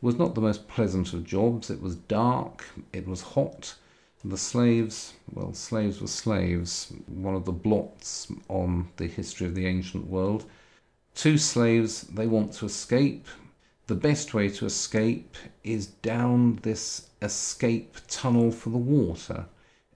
was not the most pleasant of jobs. It was dark, it was hot, the slaves, well, slaves were slaves, one of the blots on the history of the ancient world. Two slaves, they want to escape. The best way to escape is down this escape tunnel for the water.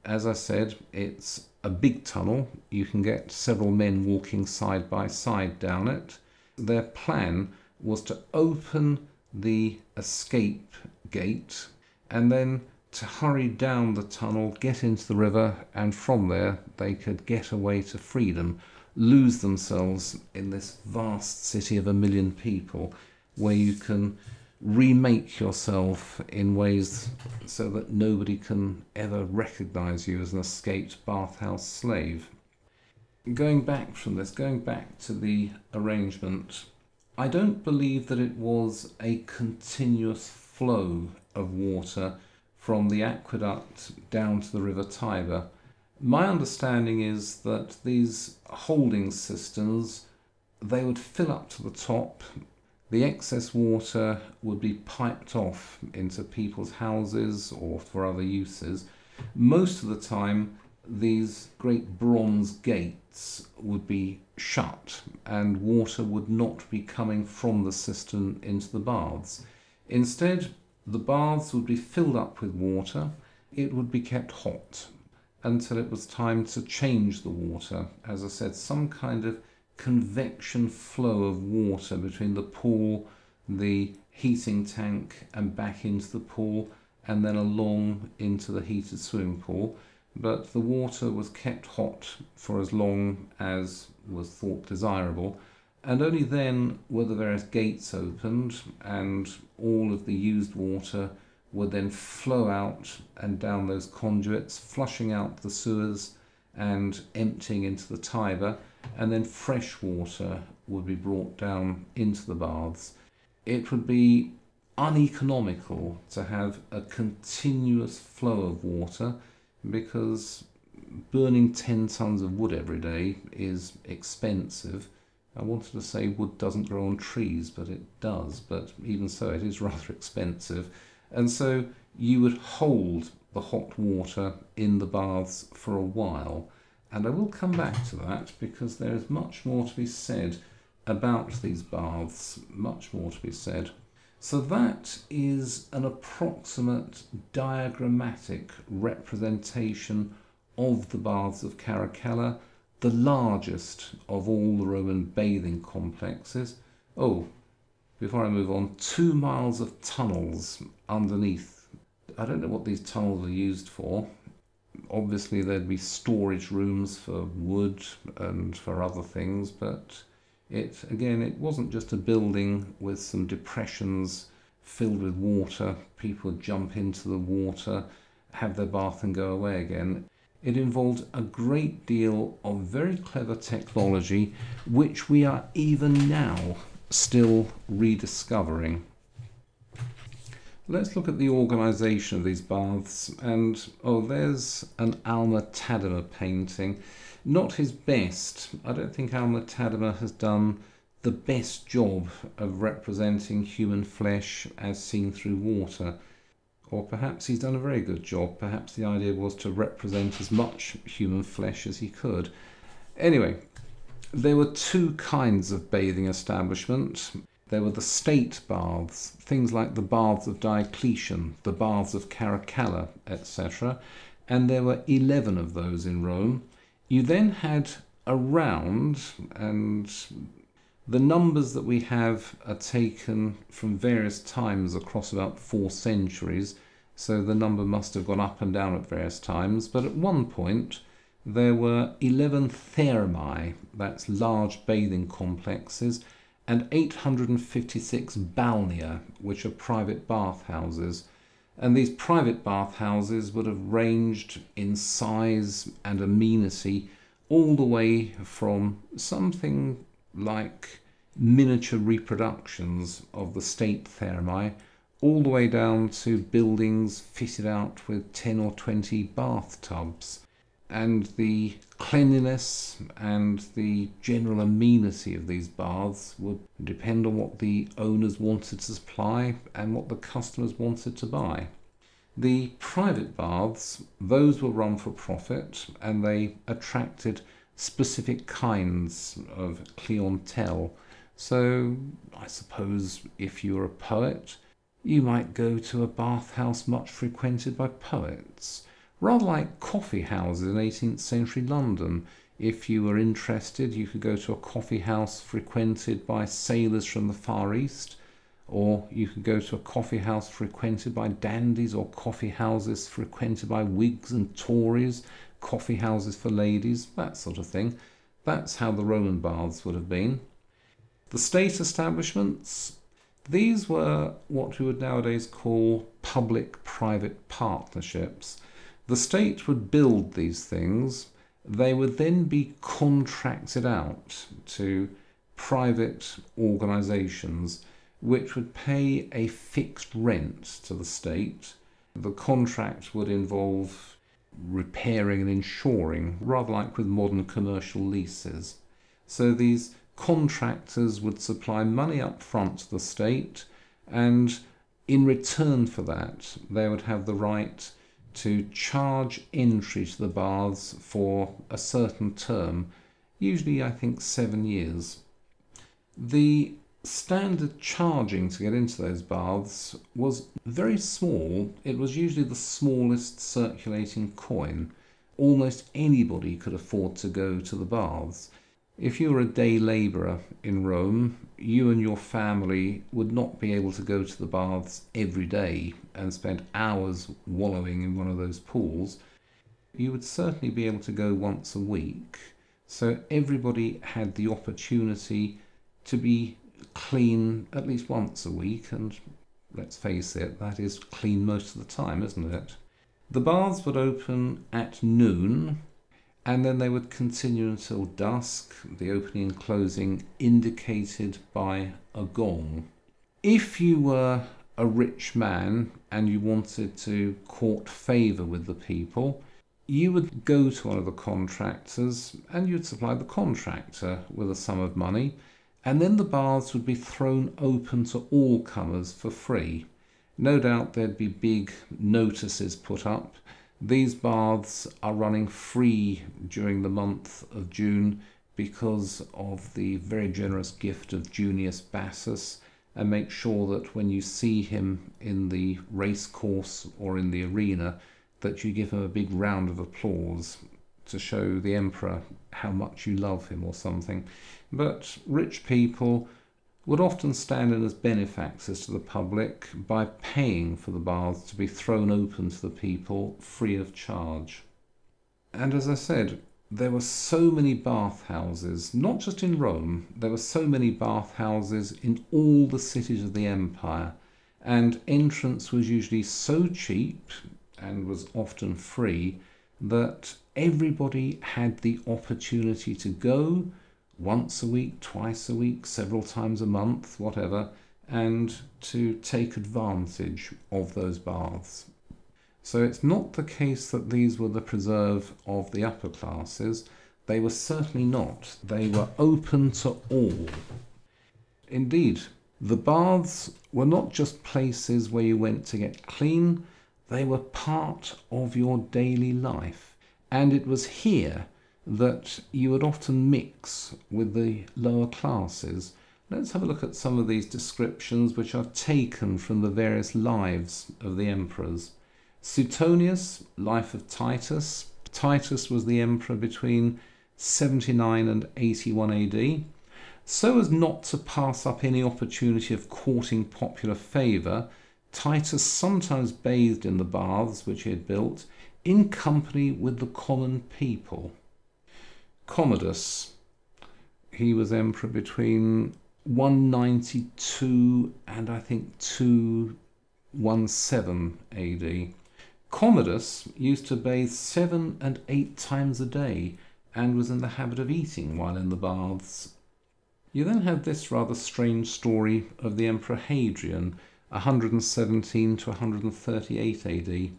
As I said, it's a big tunnel. You can get several men walking side by side down it. Their plan was to open the escape gate and then to hurry down the tunnel, get into the river, and from there they could get away to freedom, lose themselves in this vast city of a million people where you can remake yourself in ways so that nobody can ever recognize you as an escaped bathhouse slave. Going back from this, going back to the arrangement, I don't believe that it was a continuous flow of water from the aqueduct down to the River Tiber. My understanding is that these holding cisterns, they would fill up to the top, the excess water would be piped off into people's houses or for other uses. Most of the time, these great bronze gates would be shut and water would not be coming from the cistern into the baths. Instead, the baths would be filled up with water. It would be kept hot until it was time to change the water. As I said, some kind of convection flow of water between the pool, the heating tank, and back into the pool, and then along into the heated swimming pool. But the water was kept hot for as long as was thought desirable and only then were the various gates opened and all of the used water would then flow out and down those conduits, flushing out the sewers and emptying into the Tiber, and then fresh water would be brought down into the baths. It would be uneconomical to have a continuous flow of water because burning 10 tons of wood every day is expensive I wanted to say wood doesn't grow on trees, but it does. But even so, it is rather expensive. And so you would hold the hot water in the baths for a while. And I will come back to that because there is much more to be said about these baths, much more to be said. So that is an approximate diagrammatic representation of the baths of Caracalla, the largest of all the Roman bathing complexes. Oh, before I move on, two miles of tunnels underneath. I don't know what these tunnels are used for. Obviously, there'd be storage rooms for wood and for other things, but it again, it wasn't just a building with some depressions filled with water. People jump into the water, have their bath, and go away again. It involved a great deal of very clever technology, which we are even now still rediscovering. Let's look at the organisation of these baths. And oh, there's an Alma Tadema painting. Not his best. I don't think Alma Tadema has done the best job of representing human flesh as seen through water. Or perhaps he's done a very good job. Perhaps the idea was to represent as much human flesh as he could. Anyway, there were two kinds of bathing establishment. There were the state baths, things like the baths of Diocletian, the baths of Caracalla, etc. And there were 11 of those in Rome. You then had around, and the numbers that we have are taken from various times across about four centuries, so the number must have gone up and down at various times. But at one point, there were 11 thermae, that's large bathing complexes, and 856 balnea, which are private bathhouses. And these private bathhouses would have ranged in size and amenity all the way from something like miniature reproductions of the state thermae all the way down to buildings fitted out with 10 or 20 bathtubs. And the cleanliness and the general amenity of these baths would depend on what the owners wanted to supply and what the customers wanted to buy. The private baths, those were run for profit and they attracted specific kinds of clientele. So, I suppose if you were a poet, you might go to a bathhouse much frequented by poets, rather like coffee houses in 18th century London. If you were interested, you could go to a coffee house frequented by sailors from the Far East, or you could go to a coffee house frequented by dandies, or coffee houses frequented by Whigs and Tories coffee houses for ladies, that sort of thing. That's how the Roman baths would have been. The state establishments, these were what we would nowadays call public private partnerships. The state would build these things, they would then be contracted out to private organisations which would pay a fixed rent to the state. The contract would involve repairing and insuring, rather like with modern commercial leases. So these contractors would supply money up front to the state, and in return for that, they would have the right to charge entry to the baths for a certain term, usually, I think, seven years. The standard charging to get into those baths was very small. It was usually the smallest circulating coin. Almost anybody could afford to go to the baths. If you were a day labourer in Rome, you and your family would not be able to go to the baths every day and spend hours wallowing in one of those pools. You would certainly be able to go once a week. So everybody had the opportunity to be clean at least once a week, and let's face it, that is clean most of the time, isn't it? The baths would open at noon and then they would continue until dusk, the opening and closing indicated by a gong. If you were a rich man and you wanted to court favour with the people, you would go to one of the contractors and you'd supply the contractor with a sum of money and then the baths would be thrown open to all comers for free. No doubt there'd be big notices put up. These baths are running free during the month of June because of the very generous gift of Junius Bassus and make sure that when you see him in the race course or in the arena that you give him a big round of applause to show the emperor how much you love him or something. But rich people would often stand in as benefactors to the public by paying for the baths to be thrown open to the people free of charge. And as I said, there were so many bathhouses, not just in Rome, there were so many bathhouses in all the cities of the empire, and entrance was usually so cheap and was often free that everybody had the opportunity to go once a week, twice a week, several times a month, whatever, and to take advantage of those baths. So it's not the case that these were the preserve of the upper classes. They were certainly not. They were open to all. Indeed, the baths were not just places where you went to get clean, they were part of your daily life. And it was here that you would often mix with the lower classes. Let's have a look at some of these descriptions which are taken from the various lives of the emperors. Suetonius, Life of Titus. Titus was the emperor between 79 and 81 AD. So as not to pass up any opportunity of courting popular favour, Titus sometimes bathed in the baths which he had built in company with the common people. Commodus, he was emperor between 192 and I think 217 AD. Commodus used to bathe seven and eight times a day and was in the habit of eating while in the baths. You then have this rather strange story of the Emperor Hadrian, 117 to 138 AD.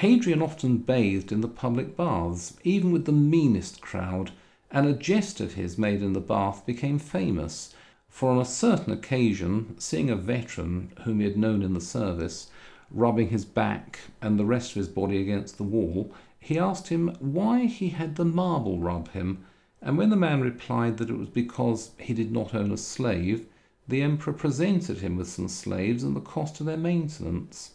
Hadrian often bathed in the public baths, even with the meanest crowd, and a jest of his made in the bath became famous, for on a certain occasion, seeing a veteran whom he had known in the service, rubbing his back and the rest of his body against the wall, he asked him why he had the marble rub him, and when the man replied that it was because he did not own a slave, the emperor presented him with some slaves and the cost of their maintenance.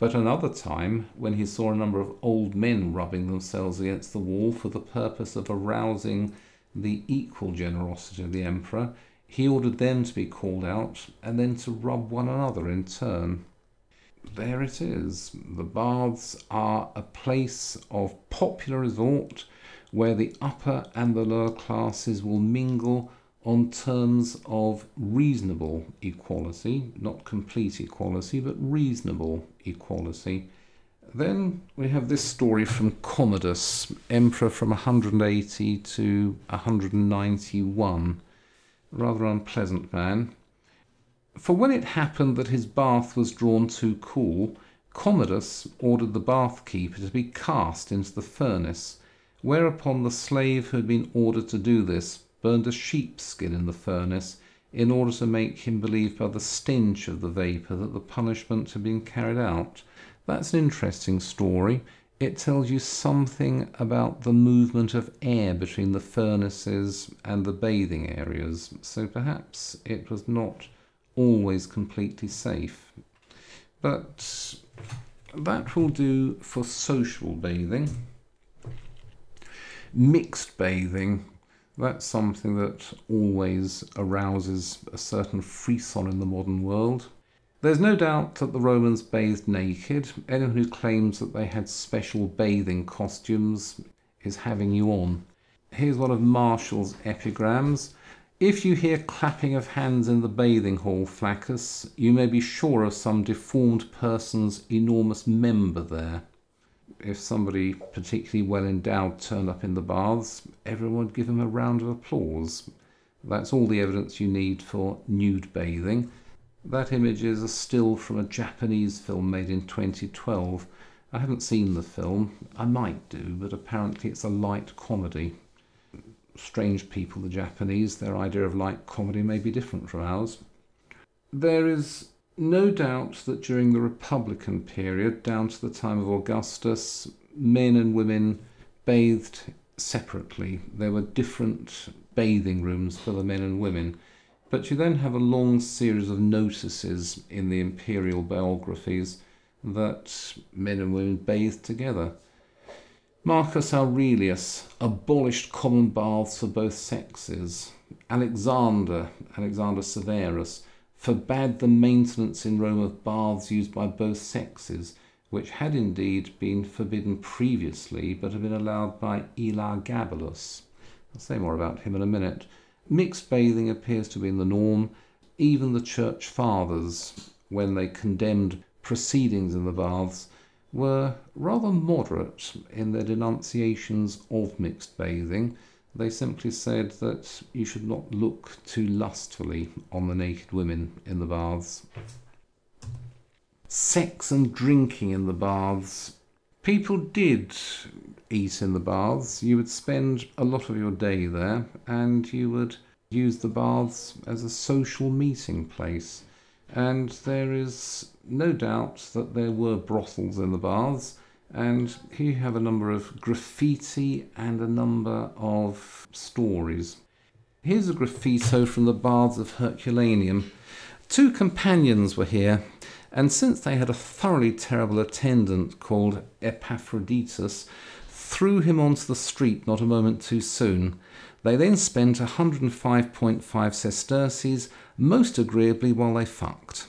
But another time, when he saw a number of old men rubbing themselves against the wall for the purpose of arousing the equal generosity of the emperor, he ordered them to be called out and then to rub one another in turn. There it is. The baths are a place of popular resort where the upper and the lower classes will mingle on terms of reasonable equality, not complete equality, but reasonable equality. Then we have this story from Commodus, emperor from 180 to 191. Rather unpleasant man. For when it happened that his bath was drawn too cool, Commodus ordered the bath keeper to be cast into the furnace, whereupon the slave who had been ordered to do this burned a sheepskin in the furnace in order to make him believe by the stench of the vapour that the punishment had been carried out. That's an interesting story. It tells you something about the movement of air between the furnaces and the bathing areas, so perhaps it was not always completely safe. But that will do for social bathing. Mixed bathing that's something that always arouses a certain frisson in the modern world. There's no doubt that the Romans bathed naked. Anyone who claims that they had special bathing costumes is having you on. Here's one of Martial's epigrams. If you hear clapping of hands in the bathing hall, Flaccus, you may be sure of some deformed person's enormous member there if somebody particularly well endowed turned up in the baths, everyone would give him a round of applause. That's all the evidence you need for nude bathing. That image is a still from a Japanese film made in 2012. I haven't seen the film. I might do, but apparently it's a light comedy. Strange people, the Japanese. Their idea of light comedy may be different from ours. There is no doubt that during the Republican period, down to the time of Augustus, men and women bathed separately. There were different bathing rooms for the men and women. But you then have a long series of notices in the imperial biographies that men and women bathed together. Marcus Aurelius abolished common baths for both sexes. Alexander, Alexander Severus, forbade the maintenance in Rome of baths used by both sexes, which had indeed been forbidden previously but had been allowed by Elagabalus. I'll say more about him in a minute. Mixed bathing appears to be in the norm. Even the church fathers, when they condemned proceedings in the baths, were rather moderate in their denunciations of mixed bathing. They simply said that you should not look too lustfully on the naked women in the baths. Sex and drinking in the baths. People did eat in the baths. You would spend a lot of your day there and you would use the baths as a social meeting place. And there is no doubt that there were brothels in the baths, and here you have a number of graffiti and a number of stories. Here's a graffito from the baths of Herculaneum. Two companions were here, and since they had a thoroughly terrible attendant called Epaphroditus, threw him onto the street not a moment too soon. They then spent 105.5 sesterces most agreeably while they fucked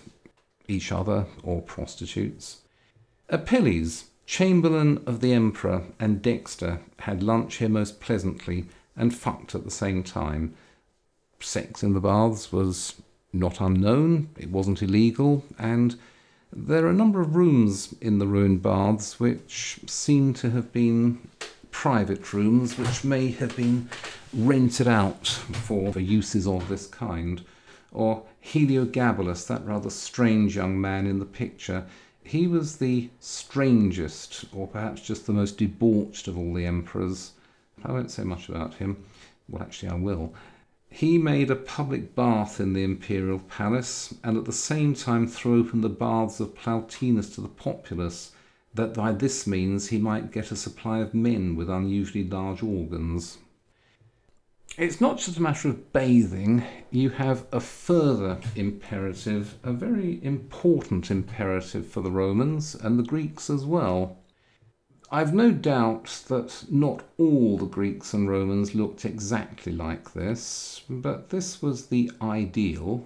each other or prostitutes. Apelles, chamberlain of the emperor, and Dexter had lunch here most pleasantly and fucked at the same time. Sex in the baths was not unknown, it wasn't illegal, and there are a number of rooms in the ruined baths which seem to have been private rooms which may have been rented out for, uses of this kind or Heliogabalus, that rather strange young man in the picture. He was the strangest, or perhaps just the most debauched of all the emperors. I won't say much about him. Well, actually, I will. He made a public bath in the imperial palace, and at the same time threw open the baths of Plautinus to the populace, that by this means he might get a supply of men with unusually large organs it's not just a matter of bathing, you have a further imperative, a very important imperative for the Romans and the Greeks as well. I've no doubt that not all the Greeks and Romans looked exactly like this, but this was the ideal.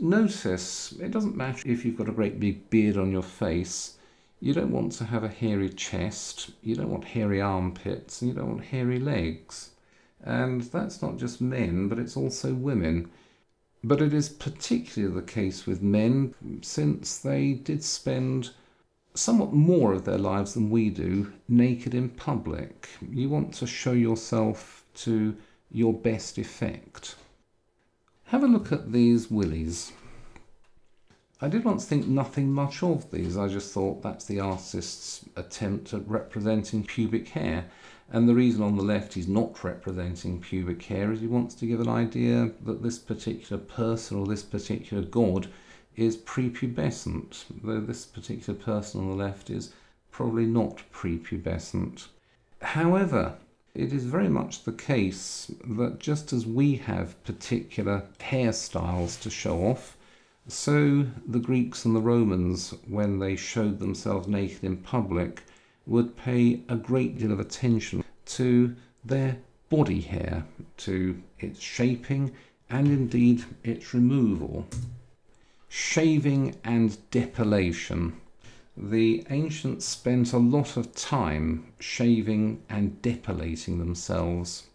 Notice, it doesn't matter if you've got a great big beard on your face, you don't want to have a hairy chest, you don't want hairy armpits, and you don't want hairy legs. And that's not just men, but it's also women. But it is particularly the case with men, since they did spend somewhat more of their lives than we do naked in public. You want to show yourself to your best effect. Have a look at these willies. I did once think nothing much of these. I just thought that's the artist's attempt at representing pubic hair. And the reason on the left he's not representing pubic hair is he wants to give an idea that this particular person or this particular god is prepubescent, though this particular person on the left is probably not prepubescent. However, it is very much the case that just as we have particular hairstyles to show off, so the Greeks and the Romans, when they showed themselves naked in public, would pay a great deal of attention to their body hair, to its shaping, and indeed its removal. Shaving and depilation. The ancients spent a lot of time shaving and depilating themselves.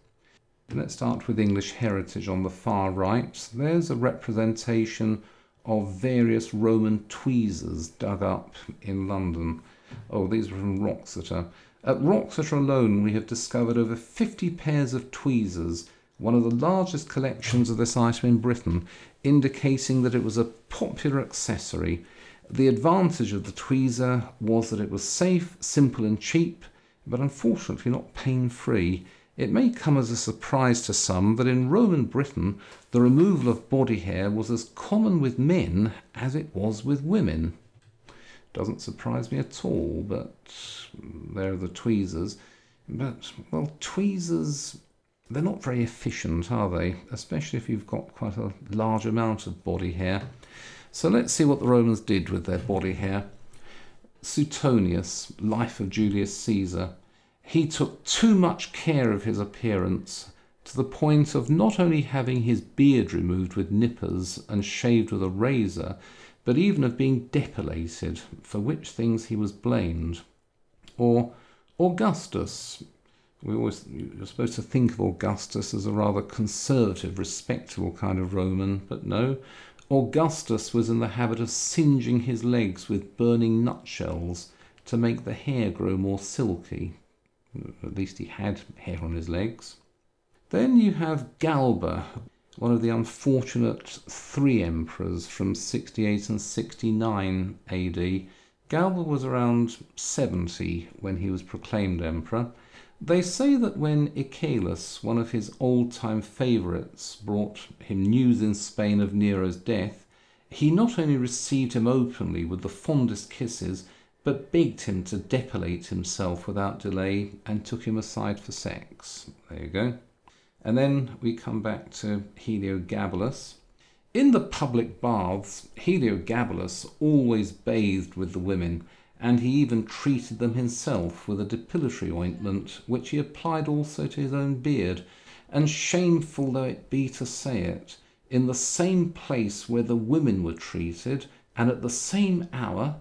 Let's start with English heritage on the far right. There's a representation of various Roman tweezers dug up in London. Oh, these were from Wroxeter. At Wroxeter alone, we have discovered over 50 pairs of tweezers, one of the largest collections of this item in Britain, indicating that it was a popular accessory. The advantage of the tweezer was that it was safe, simple, and cheap, but unfortunately not pain free. It may come as a surprise to some that in Roman Britain the removal of body hair was as common with men as it was with women. Doesn't surprise me at all, but there are the tweezers. But, well, tweezers, they're not very efficient, are they? Especially if you've got quite a large amount of body hair. So let's see what the Romans did with their body hair. Suetonius, Life of Julius Caesar, he took too much care of his appearance to the point of not only having his beard removed with nippers and shaved with a razor, but even of being depilated, for which things he was blamed. Or Augustus. We always you're supposed to think of Augustus as a rather conservative, respectable kind of Roman, but no. Augustus was in the habit of singeing his legs with burning nutshells to make the hair grow more silky. At least he had hair on his legs. Then you have Galba, one of the unfortunate three emperors from 68 and 69 AD. Galba was around 70 when he was proclaimed emperor. They say that when Icelus, one of his old time favourites, brought him news in Spain of Nero's death, he not only received him openly with the fondest kisses, but begged him to depilate himself without delay and took him aside for sex. There you go. And then we come back to Heliogabalus. In the public baths, Heliogabalus always bathed with the women, and he even treated them himself with a depilatory ointment, which he applied also to his own beard. And shameful though it be to say it, in the same place where the women were treated, and at the same hour,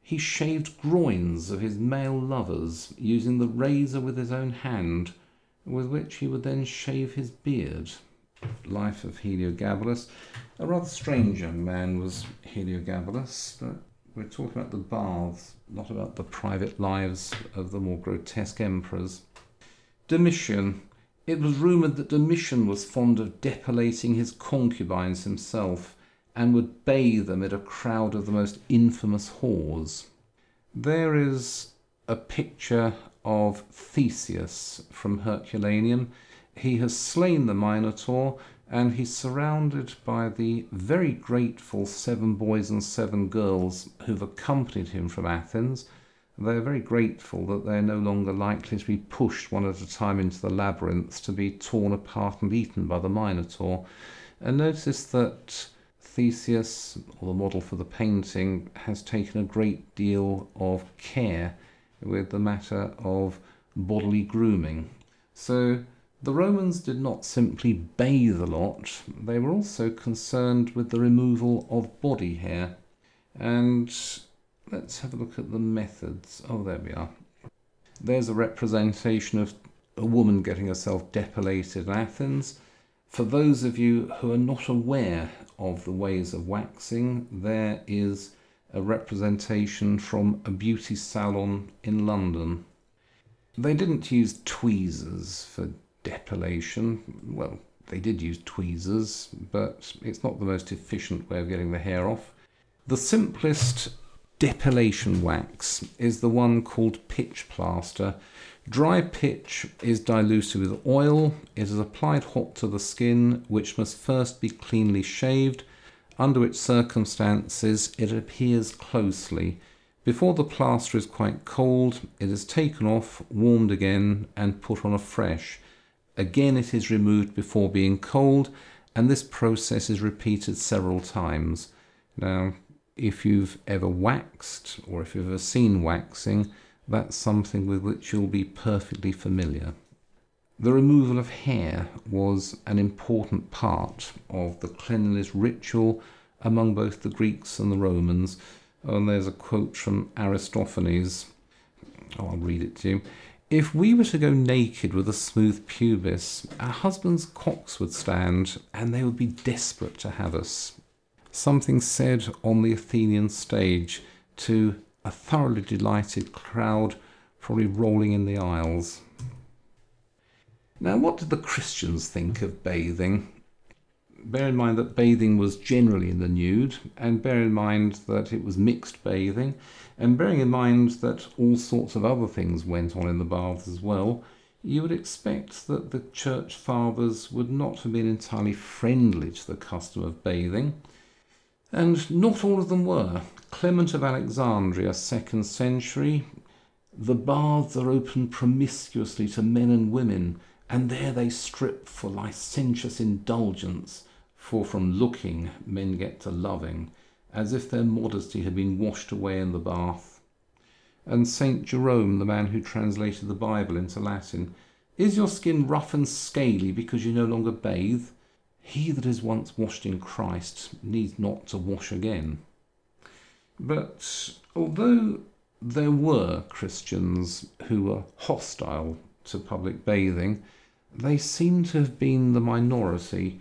he shaved groins of his male lovers, using the razor with his own hand with which he would then shave his beard. Life of Heliogabalus. A rather strange young man was Heliogabalus, but we're talking about the baths, not about the private lives of the more grotesque emperors. Domitian. It was rumoured that Domitian was fond of depilating his concubines himself and would bathe amid a crowd of the most infamous whores. There is a picture of Theseus from Herculaneum. He has slain the Minotaur and he's surrounded by the very grateful seven boys and seven girls who've accompanied him from Athens. They're very grateful that they're no longer likely to be pushed one at a time into the labyrinth to be torn apart and eaten by the Minotaur. And notice that Theseus, or the model for the painting, has taken a great deal of care with the matter of bodily grooming. So the Romans did not simply bathe a lot, they were also concerned with the removal of body hair. And let's have a look at the methods. Oh, there we are. There's a representation of a woman getting herself depilated in Athens. For those of you who are not aware of the ways of waxing, there is a representation from a beauty salon in London. They didn't use tweezers for depilation. Well, they did use tweezers, but it's not the most efficient way of getting the hair off. The simplest depilation wax is the one called pitch plaster. Dry pitch is diluted with oil. It is applied hot to the skin, which must first be cleanly shaved under which circumstances it appears closely. Before the plaster is quite cold, it is taken off, warmed again, and put on afresh. Again, it is removed before being cold, and this process is repeated several times. Now, if you've ever waxed or if you've ever seen waxing, that's something with which you'll be perfectly familiar. The removal of hair was an important part of the cleanliness ritual among both the Greeks and the Romans. And there's a quote from Aristophanes. Oh, I'll read it to you. If we were to go naked with a smooth pubis, our husbands' cocks would stand, and they would be desperate to have us. Something said on the Athenian stage to a thoroughly delighted crowd, probably rolling in the aisles. Now, what did the Christians think of bathing? Bear in mind that bathing was generally in the nude, and bear in mind that it was mixed bathing, and bearing in mind that all sorts of other things went on in the baths as well, you would expect that the church fathers would not have been entirely friendly to the custom of bathing. And not all of them were. Clement of Alexandria, second century, the baths are open promiscuously to men and women and there they strip for licentious indulgence, for from looking men get to loving, as if their modesty had been washed away in the bath. And St. Jerome, the man who translated the Bible into Latin, is your skin rough and scaly because you no longer bathe? He that is once washed in Christ needs not to wash again. But although there were Christians who were hostile to public bathing, they seem to have been the minority.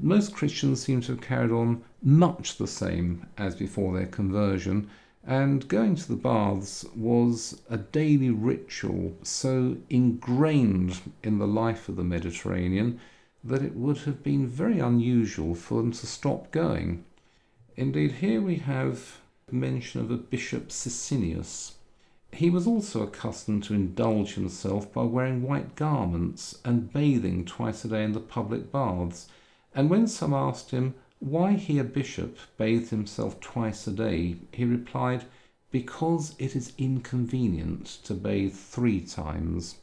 Most Christians seem to have carried on much the same as before their conversion, and going to the baths was a daily ritual so ingrained in the life of the Mediterranean that it would have been very unusual for them to stop going. Indeed, here we have mention of a Bishop Sisinnius. He was also accustomed to indulge himself by wearing white garments and bathing twice a day in the public baths. And when some asked him why he, a bishop, bathed himself twice a day, he replied, Because it is inconvenient to bathe three times.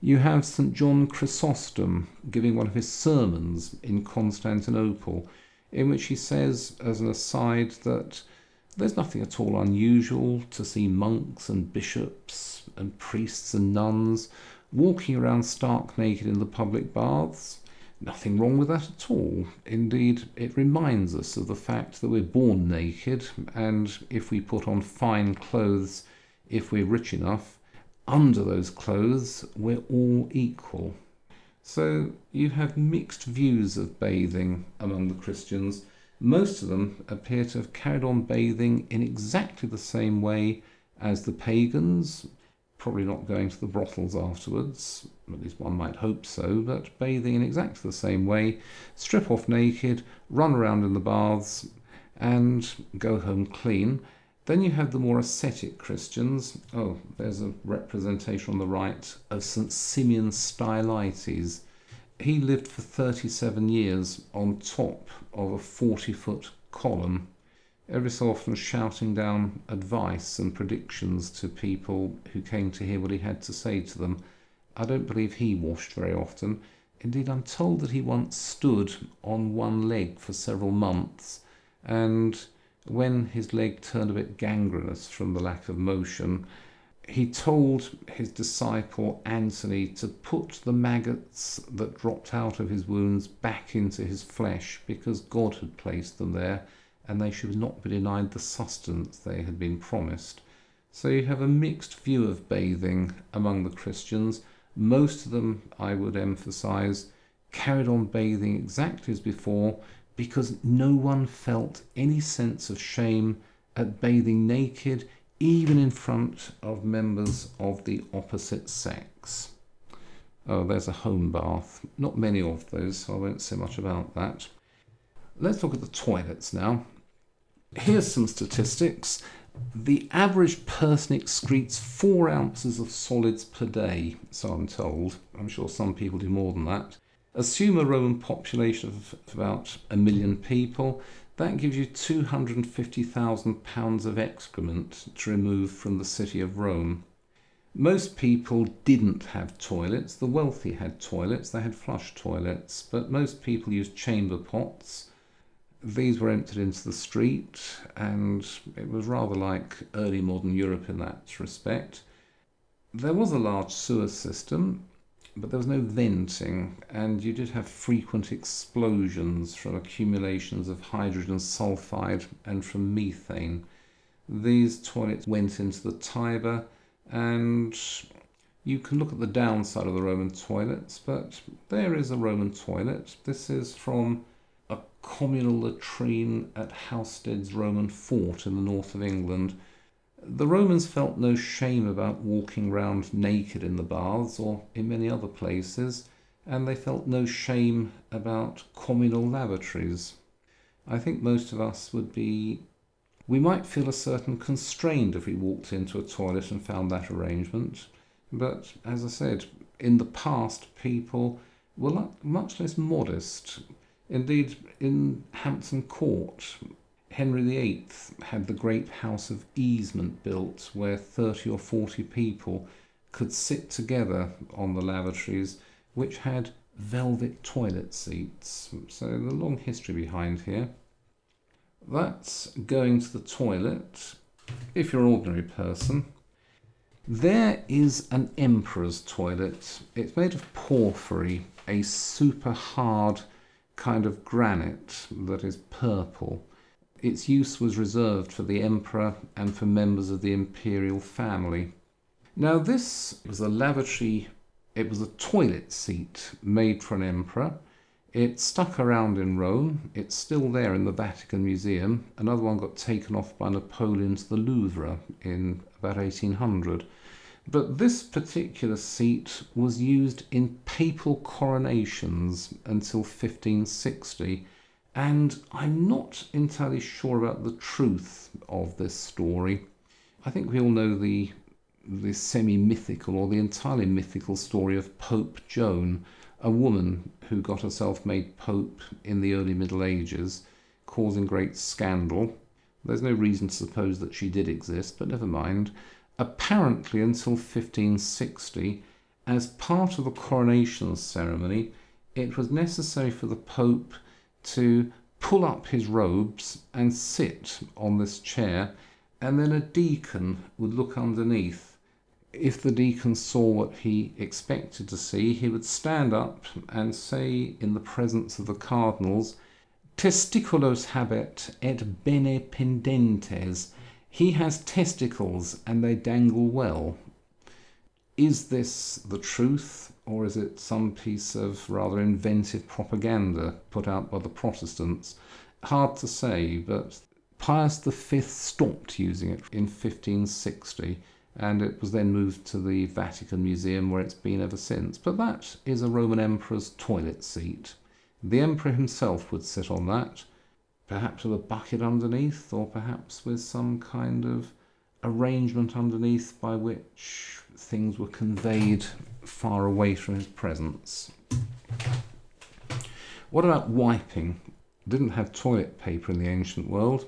You have St. John Chrysostom giving one of his sermons in Constantinople, in which he says, as an aside, that there's nothing at all unusual to see monks and bishops and priests and nuns walking around stark naked in the public baths. Nothing wrong with that at all. Indeed, it reminds us of the fact that we're born naked, and if we put on fine clothes, if we're rich enough, under those clothes we're all equal. So you have mixed views of bathing among the Christians most of them appear to have carried on bathing in exactly the same way as the pagans, probably not going to the brothels afterwards, at least one might hope so, but bathing in exactly the same way, strip off naked, run around in the baths, and go home clean. Then you have the more ascetic Christians. Oh, there's a representation on the right of St. Simeon Stylites he lived for 37 years on top of a 40 foot column, every so often shouting down advice and predictions to people who came to hear what he had to say to them. I don't believe he washed very often. Indeed, I'm told that he once stood on one leg for several months, and when his leg turned a bit gangrenous from the lack of motion, he told his disciple Anthony to put the maggots that dropped out of his wounds back into his flesh because God had placed them there and they should not be denied the sustenance they had been promised. So you have a mixed view of bathing among the Christians. Most of them, I would emphasize, carried on bathing exactly as before because no one felt any sense of shame at bathing naked even in front of members of the opposite sex. Oh, there's a home bath. Not many of those, so I won't say much about that. Let's look at the toilets now. Here's some statistics. The average person excretes four ounces of solids per day, so I'm told. I'm sure some people do more than that. Assume a Roman population of about a million people. That gives you £250,000 of excrement to remove from the city of Rome. Most people didn't have toilets. The wealthy had toilets, they had flush toilets, but most people used chamber pots. These were emptied into the street, and it was rather like early modern Europe in that respect. There was a large sewer system, but there was no venting, and you did have frequent explosions from accumulations of hydrogen sulfide and from methane. These toilets went into the Tiber, and you can look at the downside of the Roman toilets, but there is a Roman toilet. This is from a communal latrine at Housesteads Roman fort in the north of England the Romans felt no shame about walking round naked in the baths or in many other places, and they felt no shame about communal lavatories. I think most of us would be. We might feel a certain constraint if we walked into a toilet and found that arrangement, but as I said, in the past people were much less modest. Indeed, in Hampton Court, Henry VIII had the great house of easement built where 30 or 40 people could sit together on the lavatories, which had velvet toilet seats. So, the long history behind here. That's going to the toilet. If you're an ordinary person, There is an emperor's toilet. It's made of porphyry, a super hard kind of granite that is purple. Its use was reserved for the emperor and for members of the imperial family. Now, this was a lavatory, it was a toilet seat made for an emperor. It stuck around in Rome. It's still there in the Vatican Museum. Another one got taken off by Napoleon to the Louvre in about 1800. But this particular seat was used in papal coronations until 1560, and I'm not entirely sure about the truth of this story. I think we all know the the semi-mythical or the entirely mythical story of Pope Joan, a woman who got herself made pope in the early Middle Ages, causing great scandal. There's no reason to suppose that she did exist, but never mind apparently until 1560, as part of the coronation ceremony, it was necessary for the Pope to pull up his robes and sit on this chair, and then a deacon would look underneath. If the deacon saw what he expected to see, he would stand up and say, in the presence of the cardinals, Testiculos habet et bene pendentes he has testicles and they dangle well. Is this the truth, or is it some piece of rather inventive propaganda put out by the Protestants? Hard to say, but Pius V stopped using it in 1560 and it was then moved to the Vatican Museum where it's been ever since. But that is a Roman emperor's toilet seat. The emperor himself would sit on that perhaps with a bucket underneath, or perhaps with some kind of arrangement underneath by which things were conveyed far away from his presence. What about wiping? Didn't have toilet paper in the ancient world.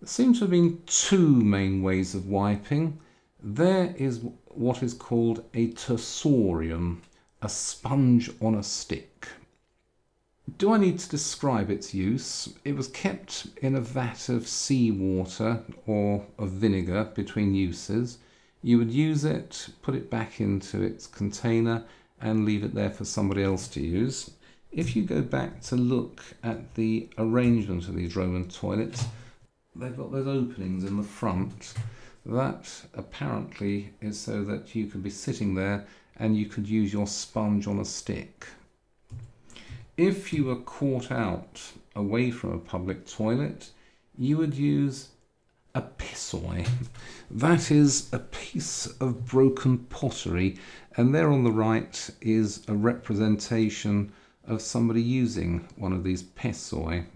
There seem to have been two main ways of wiping. There is what is called a tersorium, a sponge on a stick. Do I need to describe its use? It was kept in a vat of seawater or of vinegar between uses. You would use it, put it back into its container and leave it there for somebody else to use. If you go back to look at the arrangement of these Roman toilets, they've got those openings in the front. That apparently is so that you could be sitting there and you could use your sponge on a stick if you were caught out away from a public toilet, you would use a pessoi. That is a piece of broken pottery, and there on the right is a representation of somebody using one of these pessoi.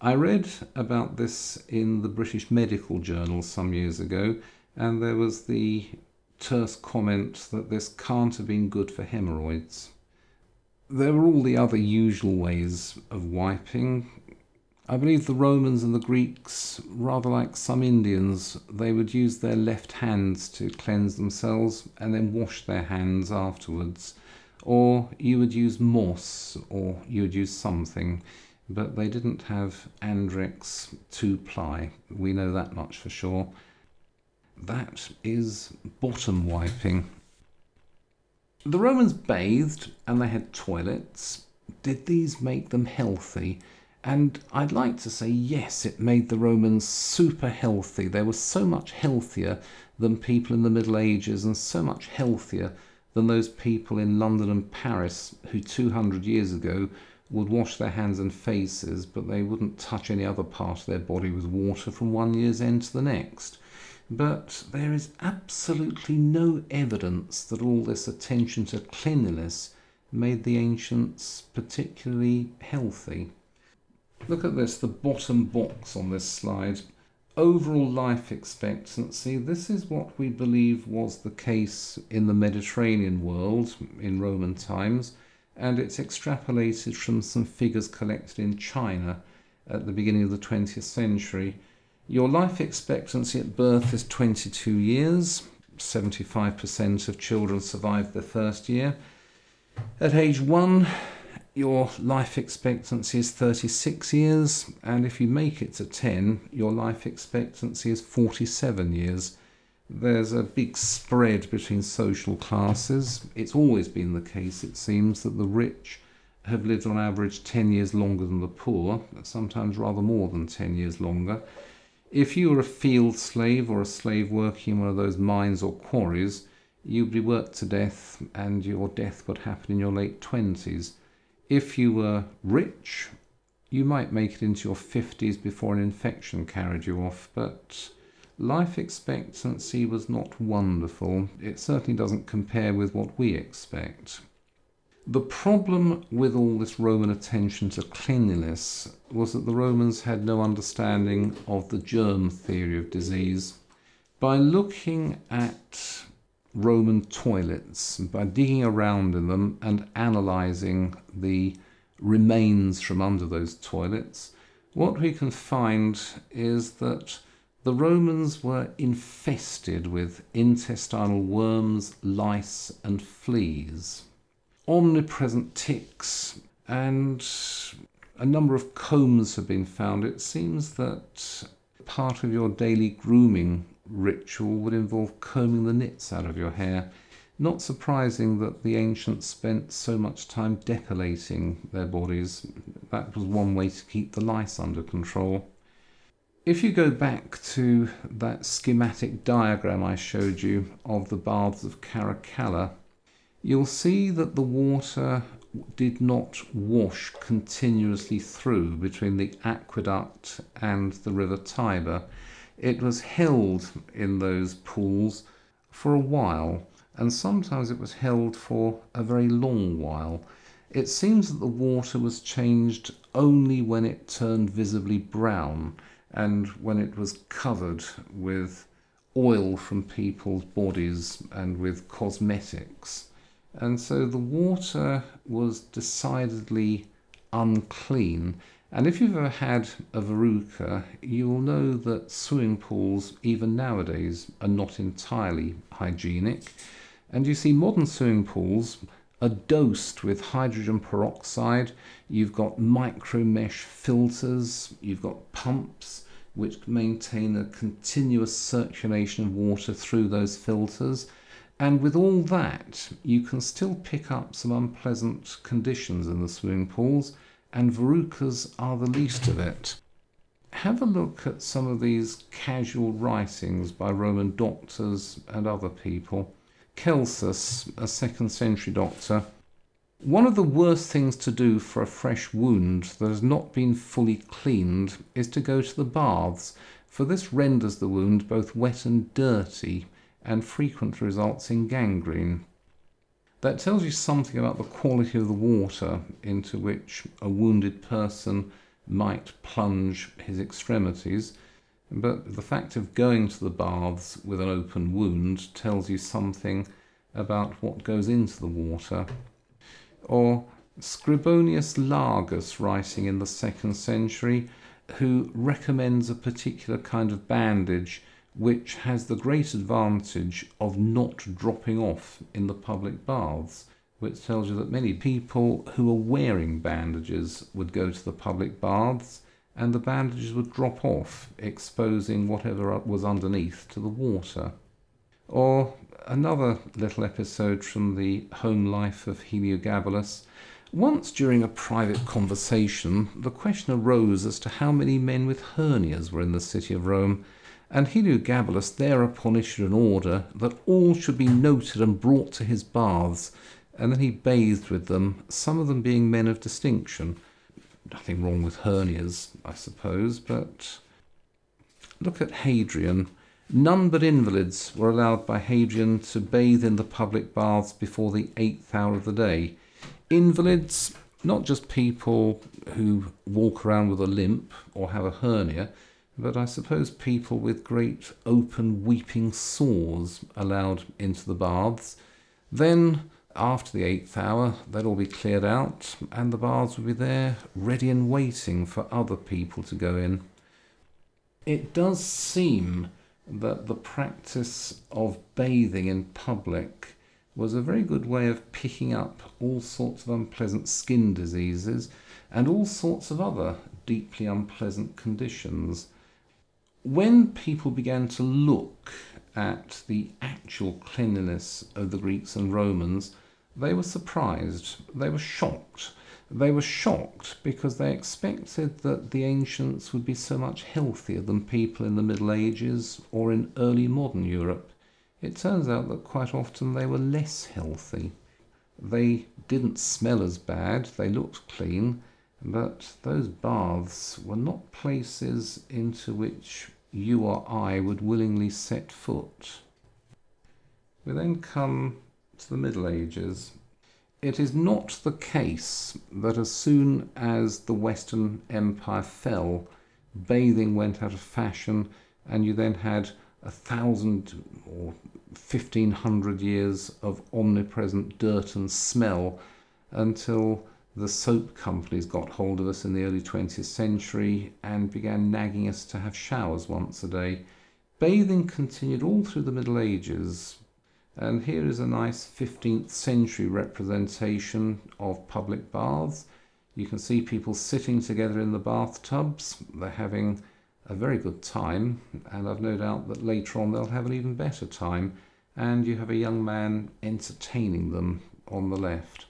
I read about this in the British Medical Journal some years ago, and there was the terse comment that this can't have been good for hemorrhoids there were all the other usual ways of wiping. I believe the Romans and the Greeks, rather like some Indians, they would use their left hands to cleanse themselves and then wash their hands afterwards. Or you would use moss, or you would use something, but they didn't have Andrex two ply. We know that much for sure. That is bottom wiping. The Romans bathed and they had toilets. Did these make them healthy? And I'd like to say yes, it made the Romans super healthy. They were so much healthier than people in the Middle Ages and so much healthier than those people in London and Paris who 200 years ago would wash their hands and faces, but they wouldn't touch any other part of their body with water from one year's end to the next. But there is absolutely no evidence that all this attention to cleanliness made the ancients particularly healthy. Look at this, the bottom box on this slide. Overall life expectancy, this is what we believe was the case in the Mediterranean world in Roman times, and it's extrapolated from some figures collected in China at the beginning of the 20th century. Your life expectancy at birth is 22 years. 75% of children survive the first year. At age one, your life expectancy is 36 years, and if you make it to 10, your life expectancy is 47 years. There's a big spread between social classes. It's always been the case, it seems, that the rich have lived on average 10 years longer than the poor, sometimes rather more than 10 years longer. If you were a field slave or a slave working in one of those mines or quarries, you'd be worked to death and your death would happen in your late 20s. If you were rich, you might make it into your 50s before an infection carried you off, but life expectancy was not wonderful. It certainly doesn't compare with what we expect. The problem with all this Roman attention to cleanliness was that the Romans had no understanding of the germ theory of disease. By looking at Roman toilets, by digging around in them and analysing the remains from under those toilets, what we can find is that the Romans were infested with intestinal worms, lice, and fleas, omnipresent ticks, and a number of combs have been found. It seems that part of your daily grooming ritual would involve combing the nits out of your hair. Not surprising that the ancients spent so much time depilating their bodies. That was one way to keep the lice under control. If you go back to that schematic diagram I showed you of the baths of Caracalla, you'll see that the water did not wash continuously through between the aqueduct and the river Tiber. It was held in those pools for a while, and sometimes it was held for a very long while. It seems that the water was changed only when it turned visibly brown and when it was covered with oil from people's bodies and with cosmetics. And so the water was decidedly unclean. And if you've ever had a verruca, you'll know that swimming pools, even nowadays, are not entirely hygienic. And you see modern swimming pools are dosed with hydrogen peroxide. You've got micro mesh filters, you've got pumps which maintain a continuous circulation of water through those filters. And with all that, you can still pick up some unpleasant conditions in the swimming pools, and verrucas are the least of it. Have a look at some of these casual writings by Roman doctors and other people. Celsus, a second century doctor, one of the worst things to do for a fresh wound that has not been fully cleaned is to go to the baths, for this renders the wound both wet and dirty and frequently results in gangrene. That tells you something about the quality of the water into which a wounded person might plunge his extremities, but the fact of going to the baths with an open wound tells you something about what goes into the water. Or Scribonius Largus writing in the second century, who recommends a particular kind of bandage which has the great advantage of not dropping off in the public baths, which tells you that many people who are wearing bandages would go to the public baths and the bandages would drop off, exposing whatever was underneath to the water. Or another little episode from the home life of Heliogabalus. Once during a private conversation, the question arose as to how many men with hernias were in the city of Rome, and Heliogabalus thereupon issued an order that all should be noted and brought to his baths, and then he bathed with them, some of them being men of distinction. Nothing wrong with hernias, I suppose, but look at Hadrian. None but invalids were allowed by Hadrian to bathe in the public baths before the eighth hour of the day. Invalids, not just people who walk around with a limp or have a hernia, but I suppose people with great open weeping sores allowed into the baths. Then, after the eighth hour, they'd all be cleared out, and the baths would be there, ready and waiting for other people to go in. It does seem that the practice of bathing in public was a very good way of picking up all sorts of unpleasant skin diseases and all sorts of other deeply unpleasant conditions. When people began to look at the actual cleanliness of the Greeks and Romans, they were surprised, they were shocked. They were shocked because they expected that the ancients would be so much healthier than people in the Middle Ages or in early modern Europe. It turns out that quite often they were less healthy. They didn't smell as bad, they looked clean, but those baths were not places into which you or I would willingly set foot. We then come to the Middle Ages. It is not the case that as soon as the Western Empire fell, bathing went out of fashion and you then had a thousand or fifteen hundred years of omnipresent dirt and smell until the soap companies got hold of us in the early 20th century and began nagging us to have showers once a day. Bathing continued all through the Middle Ages, and here is a nice 15th century representation of public baths. You can see people sitting together in the bathtubs. They're having a very good time, and I've no doubt that later on they'll have an even better time. And you have a young man entertaining them on the left.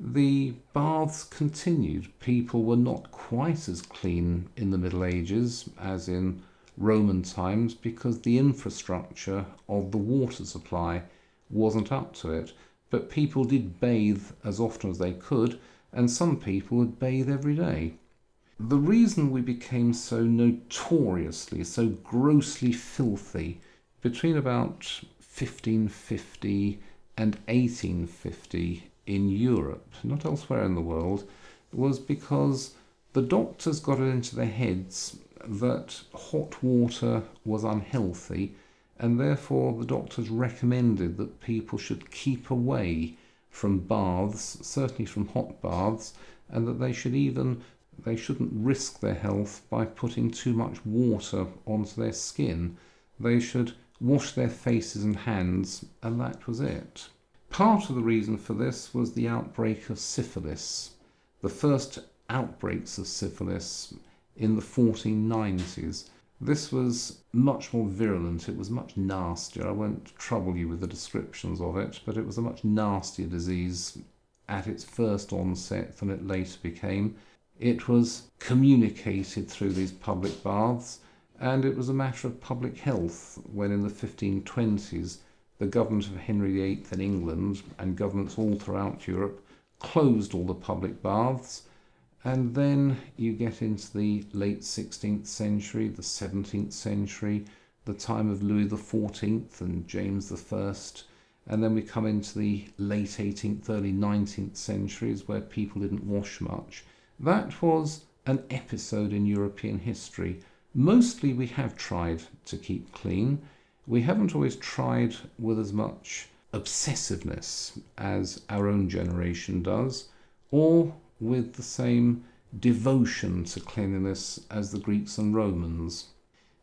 The baths continued. People were not quite as clean in the Middle Ages as in Roman times because the infrastructure of the water supply wasn't up to it. But people did bathe as often as they could, and some people would bathe every day. The reason we became so notoriously, so grossly filthy between about 1550 and 1850 in Europe, not elsewhere in the world, was because the doctors got it into their heads that hot water was unhealthy, and therefore the doctors recommended that people should keep away from baths, certainly from hot baths, and that they should even they shouldn't risk their health by putting too much water onto their skin. They should wash their faces and hands, and that was it. Part of the reason for this was the outbreak of syphilis. The first outbreaks of syphilis in the 1490s. This was much more virulent, it was much nastier. I won't trouble you with the descriptions of it, but it was a much nastier disease at its first onset than it later became. It was communicated through these public baths, and it was a matter of public health when in the 1520s the government of Henry VIII in England and governments all throughout Europe closed all the public baths. And then you get into the late 16th century, the 17th century, the time of Louis XIV and James I. And then we come into the late 18th, early 19th centuries where people didn't wash much. That was an episode in European history. Mostly we have tried to keep clean we haven't always tried with as much obsessiveness as our own generation does, or with the same devotion to cleanliness as the Greeks and Romans.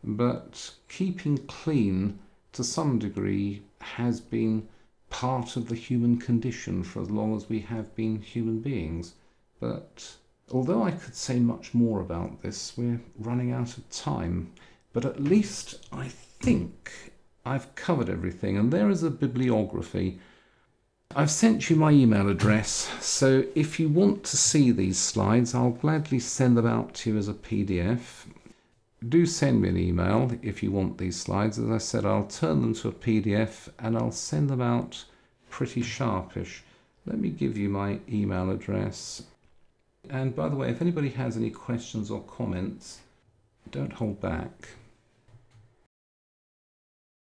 But keeping clean to some degree has been part of the human condition for as long as we have been human beings. But although I could say much more about this, we're running out of time. But at least I think I've covered everything, and there is a bibliography. I've sent you my email address, so if you want to see these slides, I'll gladly send them out to you as a PDF. Do send me an email if you want these slides. As I said, I'll turn them to a PDF and I'll send them out pretty sharpish. Let me give you my email address. And by the way, if anybody has any questions or comments, don't hold back.